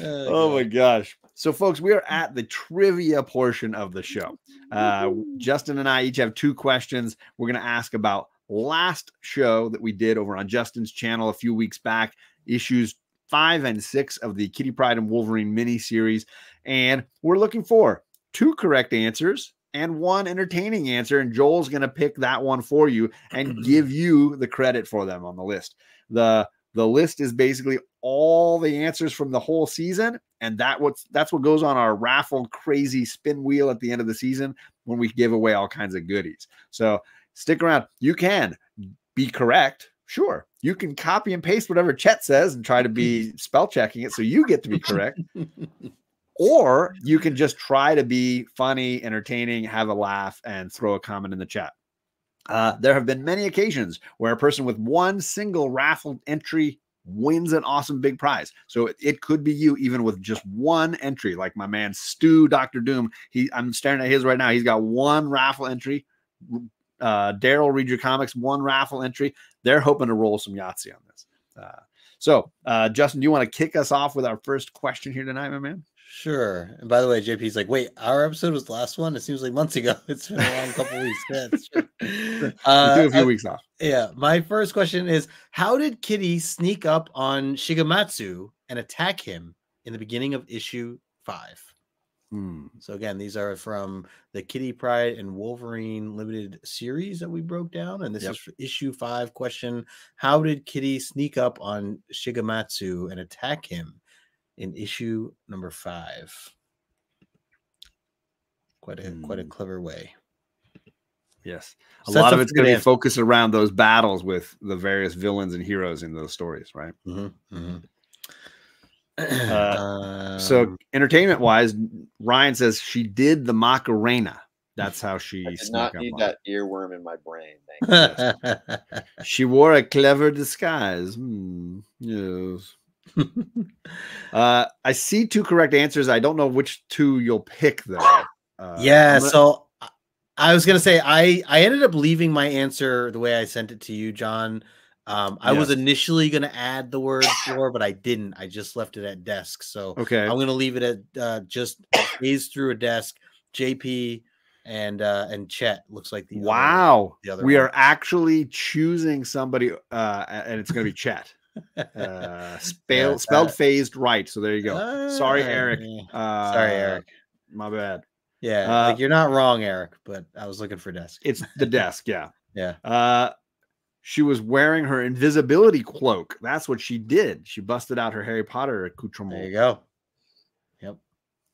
Oh my gosh. So, folks, we are at the trivia portion of the show. Uh, Justin and I each have two questions. We're going to ask about last show that we did over on Justin's channel a few weeks back, issues five and six of the Kitty Pryde and Wolverine mini series. And we're looking for two correct answers and one entertaining answer. And Joel's going to pick that one for you and give you the credit for them on the list. The the list is basically all the answers from the whole season, and that what's that's what goes on our raffle crazy spin wheel at the end of the season when we give away all kinds of goodies. So stick around. You can be correct. Sure. You can copy and paste whatever Chet says and try to be spell checking it so you get to be correct. or you can just try to be funny, entertaining, have a laugh, and throw a comment in the chat. Uh, there have been many occasions where a person with one single raffle entry wins an awesome big prize. So it, it could be you even with just one entry, like my man Stu, Dr. Doom. He I'm staring at his right now. He's got one raffle entry. Uh, Daryl, read your comics, one raffle entry. They're hoping to roll some Yahtzee on this. Uh, so, uh, Justin, do you want to kick us off with our first question here tonight, my man? Sure. And by the way, JP's like, wait, our episode was the last one. It seems like months ago. It's been a long couple weeks. Yeah, true. Uh, took a few weeks off. yeah. My first question is How did Kitty sneak up on Shigematsu and attack him in the beginning of issue five. Hmm. So again, these are from the Kitty Pryde and Wolverine limited series that we broke down, and this Yep. is for issue five. Question: How did Kitty sneak up on Shigematsu and attack him in issue number five? Quite a quite a Hmm. clever way. Yes. A Sets lot of a it's going to be focused around those battles with the various villains and heroes in those stories, right? Mhm, mhm. Uh, so, Um, entertainment wise, Ryan says she did the Macarena. That's how she I did snuck not up need on that earworm in my brain. Thank you. She wore a clever disguise. Hmm. Yes. Uh, I see two correct answers. I don't know which two you'll pick though. Uh, yeah gonna- so I- was gonna say i i ended up leaving my answer the way i sent it to you john um i was initially gonna add the word floor but i didn't i just left it at desk so okay. i'm gonna leave it at uh just phase through a desk jp and uh and chet looks like the other- Wow. the other we one. are actually choosing somebody uh and it's going to be Chet. Uh spell, spelled uh, phased right. So there you go. Sorry Ah, Eric. Uh sorry eric My bad. yeah uh, like you're not wrong eric but i was looking for desk It's the desk, yeah. yeah Uh she was wearing her invisibility cloak. That's what she did. She busted out her Harry Potter accoutrement. there you go yep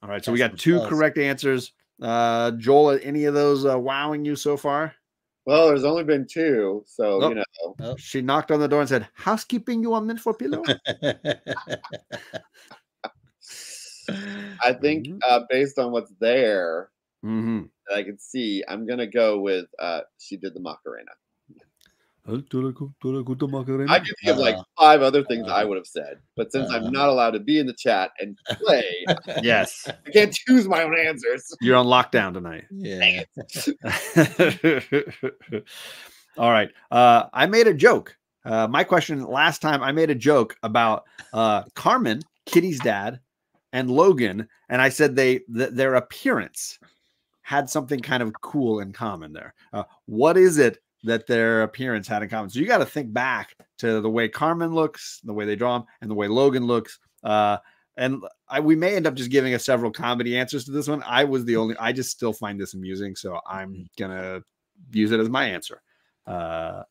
All right, so we Got got two spells. correct answers. Uh Joel, any of those uh, wowing you so far? Well, there's only been two, so Oh. you know. Oh. She knocked on the door and said, "Housekeeping, you want mint for pillow?" I think Mhm. uh, based on what's there mm-hmm. that I can see, I'm gonna go with uh, she did the Macarena. I can think of like Uh, five other things I uh, would have said, but since. I'm not allowed to be in the chat and play, Yes, I can't choose my own answers. you're on lockdown tonight. yeah All right. Uh, I made a joke. Uh, my question last time, I made a joke about uh, Carmen, Kitty's dad, and Logan, and I said they th- their appearance had something kind of cool in common there. Uh, what is it that their appearance had in common? So you got to think back to the way Carmen looks, the way they draw him, and the way Logan looks. Uh, and I, we may end up just giving a several comedy answers to this one. I was the only. I just still find this amusing, so I'm gonna use it as my answer. Uh,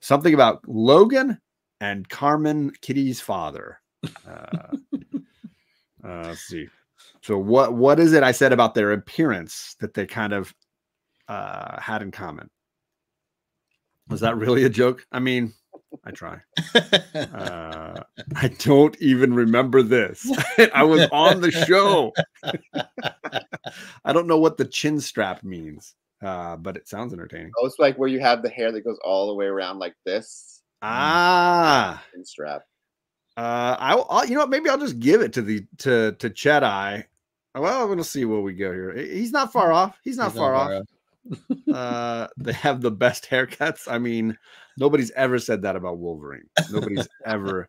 something about Logan and Carmen Kitty's father. Uh, uh, let's see. So what what is it I said about their appearance that they kind of uh, had in common? Was that really a joke? I mean, I try. Uh, I don't even remember this. I was on the show. I don't know what the chin strap means, uh, but it sounds entertaining. Oh, it's like where you have the hair that goes all the way around like this Ah, and strap. uh, I'll, I'll, you know what? Maybe I'll just give it to the to to Chedai. Well, we'll see where we go here. He's not far off. He's not He's far off. Uh they have the best haircuts. I mean nobody's ever said that about wolverine. Nobody's ever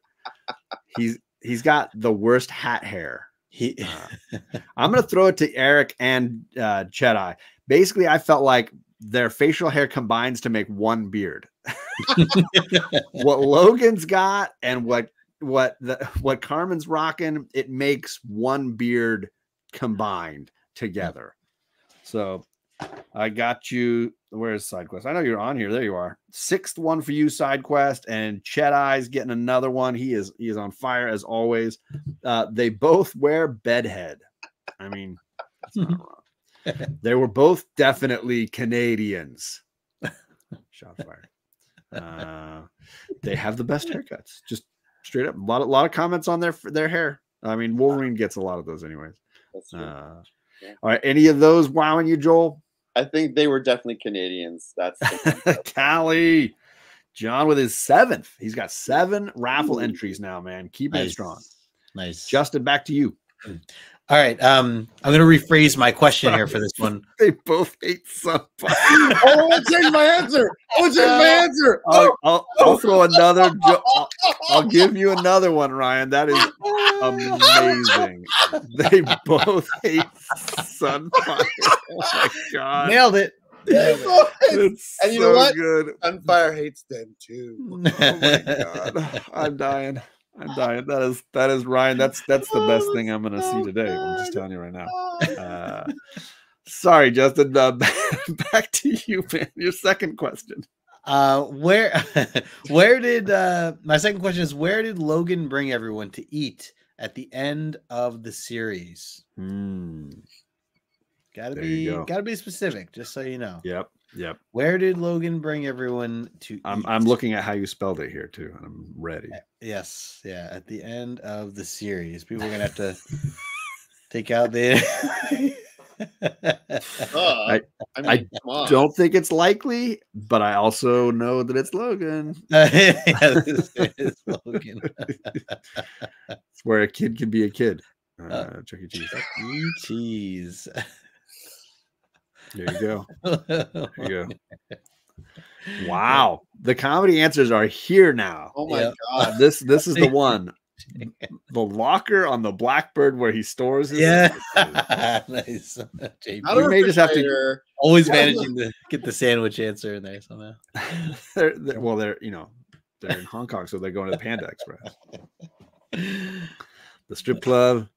he's he's got the worst hat hair. He, Uh, i'm gonna throw it to eric and uh chedai basically i felt like their facial hair combines to make one beard. What logan's got and what what the what carmen's rocking it makes one beard combined together. So i got you where's side quest? I know you're on here. There you are. Sixth one for you side quest and chet eyes getting another one. He is he is on fire as always. Uh they both wear bedhead. I mean that's not wrong. They were both definitely canadians. Shot fired. Uh they have the best haircuts. Just straight up. A lot, a lot of comments on their their hair. I mean wolverine gets a lot of those anyways. That's true. uh, Yeah. all right. Any of those wowing you joel I think they were definitely Canadians. That's Cali. John with his seventh. He's got seven raffle Ooh. entries now, man. Keeping it strong. Nice. Justin, back to you. All right. Um, I'm gonna rephrase my question here for this one. They both hate Sunfire. oh, I want to change my answer. I want to change my answer. I'll, I'll, I'll throw another. Jo- I'll, I'll give you another one, Ryan. That is amazing. They both hate Sunfire. Oh my god, Nailed it. Nailed it. it's And you so know what? good. Sunfire hates them too. Oh my god, I'm dying. I'm dying. That is that is Ryan. That's that's the best Oh, thing I'm gonna see today. I'm just telling you right now. Uh, sorry, Justin. Uh, back to you, man. Your second question. Uh, where where did uh my second question is where did Logan bring everyone to eat at the end of the series? Hmm. Gotta There be go. gotta be specific, just so you know. Yep. Yep. Where did Logan bring everyone to I'm eat? I'm looking at how you spelled it here too, and I'm ready. Yes, yeah, at the end of the series. People are gonna have to take out the Uh, I- I, mean, I. Don't think it's likely, but I also know that it's Logan. yeah, this is Logan. It's where a kid can be a kid. Uh, Uh, Chuck E. Cheese. E. cheese. There you go. There you go. Wow. The comedy answers are here now. Oh my Yep. god. This this is the one. The locker on the Blackbird where he stores his Yeah, nice. JP. Out We may just have to- Always managing to get the sandwich answer in there somehow. they're, they're- well, they're you know they're in Hong Kong, so they're going to the Panda Express, the strip club.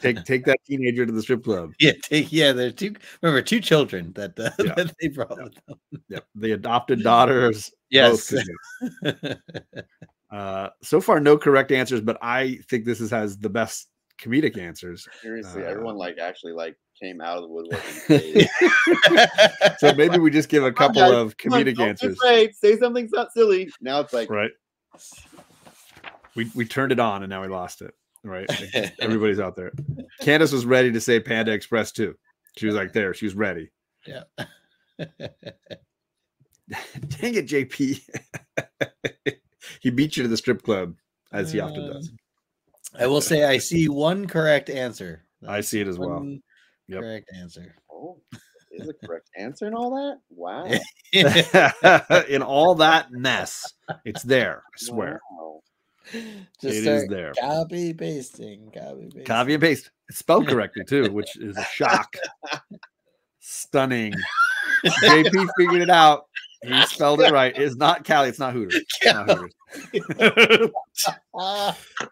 Take take that teenager to the strip club. yeah, take, yeah. There are two. Remember, two children that, uh, Yeah. that they brought Yeah. with them. Yep, the adopted daughters. Yes. Uh, so far, no correct answers, but I think this is, has the best comedic answers. Seriously, Uh, everyone like actually like came out of the woodwork. So maybe we just give a Come on, couple of Come on, comedic answers. afraid. Say something not silly. Now it's like Right. We we turned it on and now we lost it. Right. Everybody's out there. Candace was ready to say Panda Express too. She was like there. She was ready. yeah. Dang it, JP. he beat you to the strip club, as he often does. Um, I will say I see one correct answer. I see it as well. Yep. Correct answer. oh, is the correct answer and all that? Wow. In all that mess, it's there. I swear. Wow. Just It is there. Copy pasting. Copy pasting. Copy and paste. It's spelled correctly too, which is a shock. Stunning. JP figured it out. He spelled it right. It's not Cali. It's not Hooters. It's not Hooters.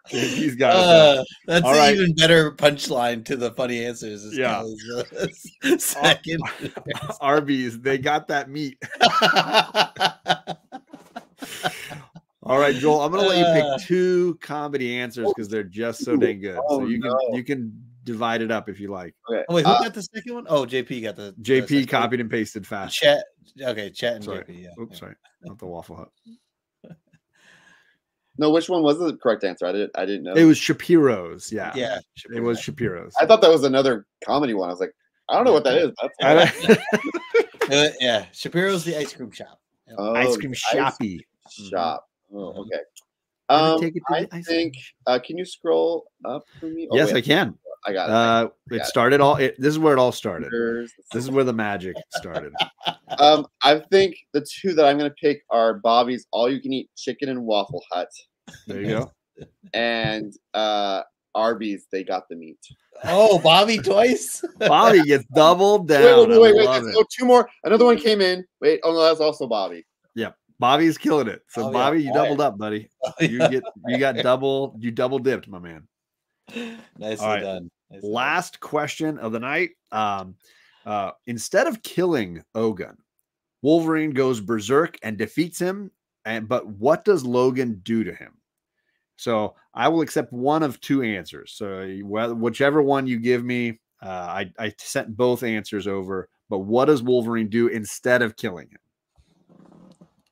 JP's got it. uh, that's All an right. even better punchline to the funny answers. Yeah. Uh, second. Arby's, they got that meat. All right, Joel. I'm gonna let you Uh. pick two comedy answers because they're just so dang good. Oh, so you can you can divide it up if you like. Okay. oh, wait, who uh, got the second one? Oh, JP got the the JP second copied and pasted fast. Chat. Okay, chat and Sorry. JP. Yeah. Oops, sorry, not the Waffle Hut. No, which one was the correct answer? I didn't. I didn't know. It was Shapiro's. Yeah, Yeah. it was Shapiro's. I thought that was another comedy one. I was like, I don't know what that is. That's don't- Uh, yeah. Shapiro's the ice cream shop. Oh, ice cream the shoppy. shop. Oh, Mhm. okay. Um, take it to I the ice think. Uh, can you scroll up for me? Oh, yes, wait, I can. I got it. Uh, got it it. started all. It, this is where it all started. This is where the magic started. um, I think the two that I'm going to pick are Bobby's All You Can Eat Chicken and Waffle Hut There you go. and uh, Arby's. They got the meat. Oh, Bobby twice. Bobby gets doubled down. Wait, wait, wait, wait. wait. love Let's it. go two more. Another one came in. Wait. Oh no, that's also Bobby. Bobby's killing it. So Oh, yeah. Bobby, you All right. doubled up, buddy. Oh, You get you got double you double dipped, my man. Nicely right. done. Nicely done. Last question of the night. Um, uh, instead of killing Ogun, Wolverine goes berserk and defeats him. And but what does Logan do to him? So I will accept one of two answers. So whichever one you give me, uh, I I sent both answers over. But what does Wolverine do instead of killing him?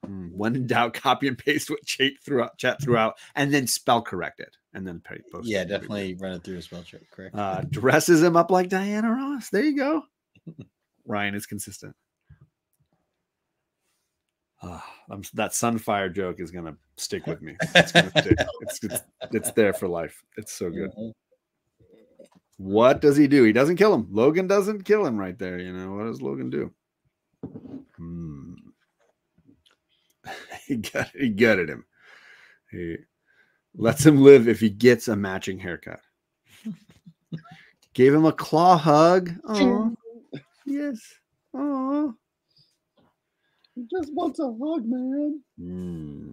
Hmm, When in doubt, copy and paste what chat throughout, chat throughout, and then spell correct it, and then post. Yeah, it. definitely run it through a spell check. Correct. Uh, dresses him up like Diana Ross. There you go. Ryan is consistent. I'm, that sunfire joke is gonna stick with me. It's, gonna stick. It's, it's it's there for life. It's so good. Mhm. What does he do? He doesn't kill him. Logan doesn't kill him right there. You know what does Logan do? Hmm. he got he gutted him. He lets him live if he gets a matching haircut. Gave him a claw hug. Oh, yes. Oh. He just wants a hug, man. Hmm.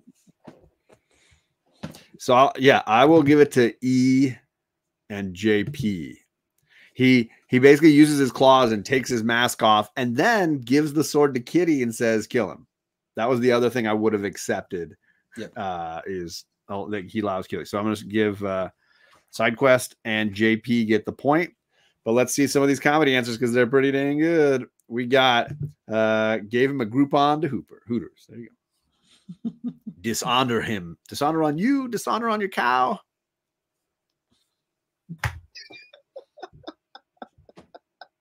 So I'll, yeah, I will give it to E and JP. He he basically uses his claws and takes his mask off, and then gives the sword to Kitty and says, "Kill him." That was the other thing I would have accepted. Yep. Uh, is oh, that he allows killing. So I'm going to give uh, side quest and JP get the point. But let's see some of these comedy answers because they're pretty dang good. We got uh, gave him a Groupon to Hooper Hooters. There you go. Dishonor him. Dishonor on you. Dishonor on your cow.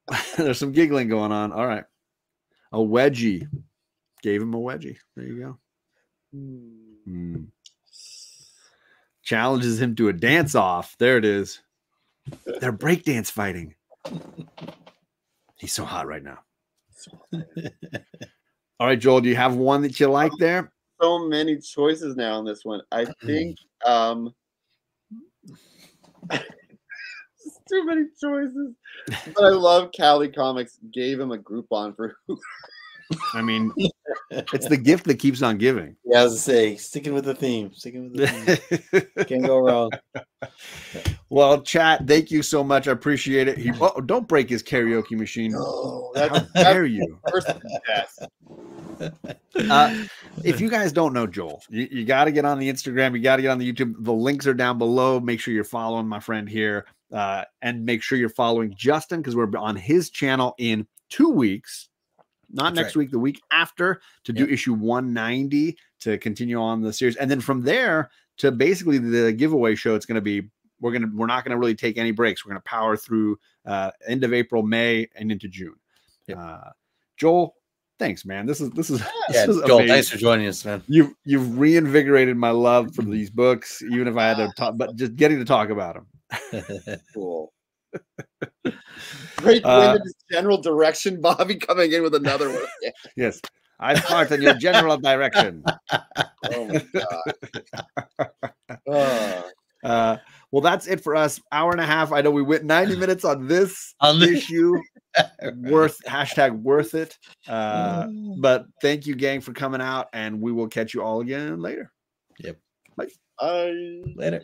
There's some giggling going on. All right. A wedgie. Gave him a wedgie. There you go. Hmm. Challenges him to a dance off. There it is. They're breakdance fighting. He's so hot right now. All right, Joel, do you have one that you like there? So many choices now on this one. I think um too many choices. But I love Cali Comics gave him a Groupon for I mean, it's the gift that keeps on giving. Yeah, I was to say, sticking with the theme, sticking with the theme. Can't go wrong. well, chat, thank you so much. I appreciate it. He, oh, don't break his karaoke machine. No, How that's, dare you? Uh, if you guys don't know Joel, you, you got to get on the Instagram. You got to get on the YouTube. The links are down below. Make sure you're following my friend here, uh, and make sure you're following Justin because we're on his channel in two weeks. Not That's next right. week, the week after, to do Yep. issue 190 to continue on the series, and then from there to basically the giveaway show. It's going to be we're gonna we're not going to really take any breaks. We're going to power through uh, end of April, May, and into June. Yep. Uh, Joel, thanks, man. This is this is Yeah, this is Joel, amazing. thanks for joining us, man. You've you've reinvigorated my love for these books, even if I had to talk, but just getting to talk about them. Cool. Great Uh, in general direction, Bobby coming in with another one. Yeah. Yes, I part in your general direction. Oh my god. Ah. Uh, well, that's it for us. Hour and a half. I know we went 90 minutes on this On the- issue. worth hashtag worth it. Uh, but thank you, gang, for coming out, and we will catch you all again later. I Later.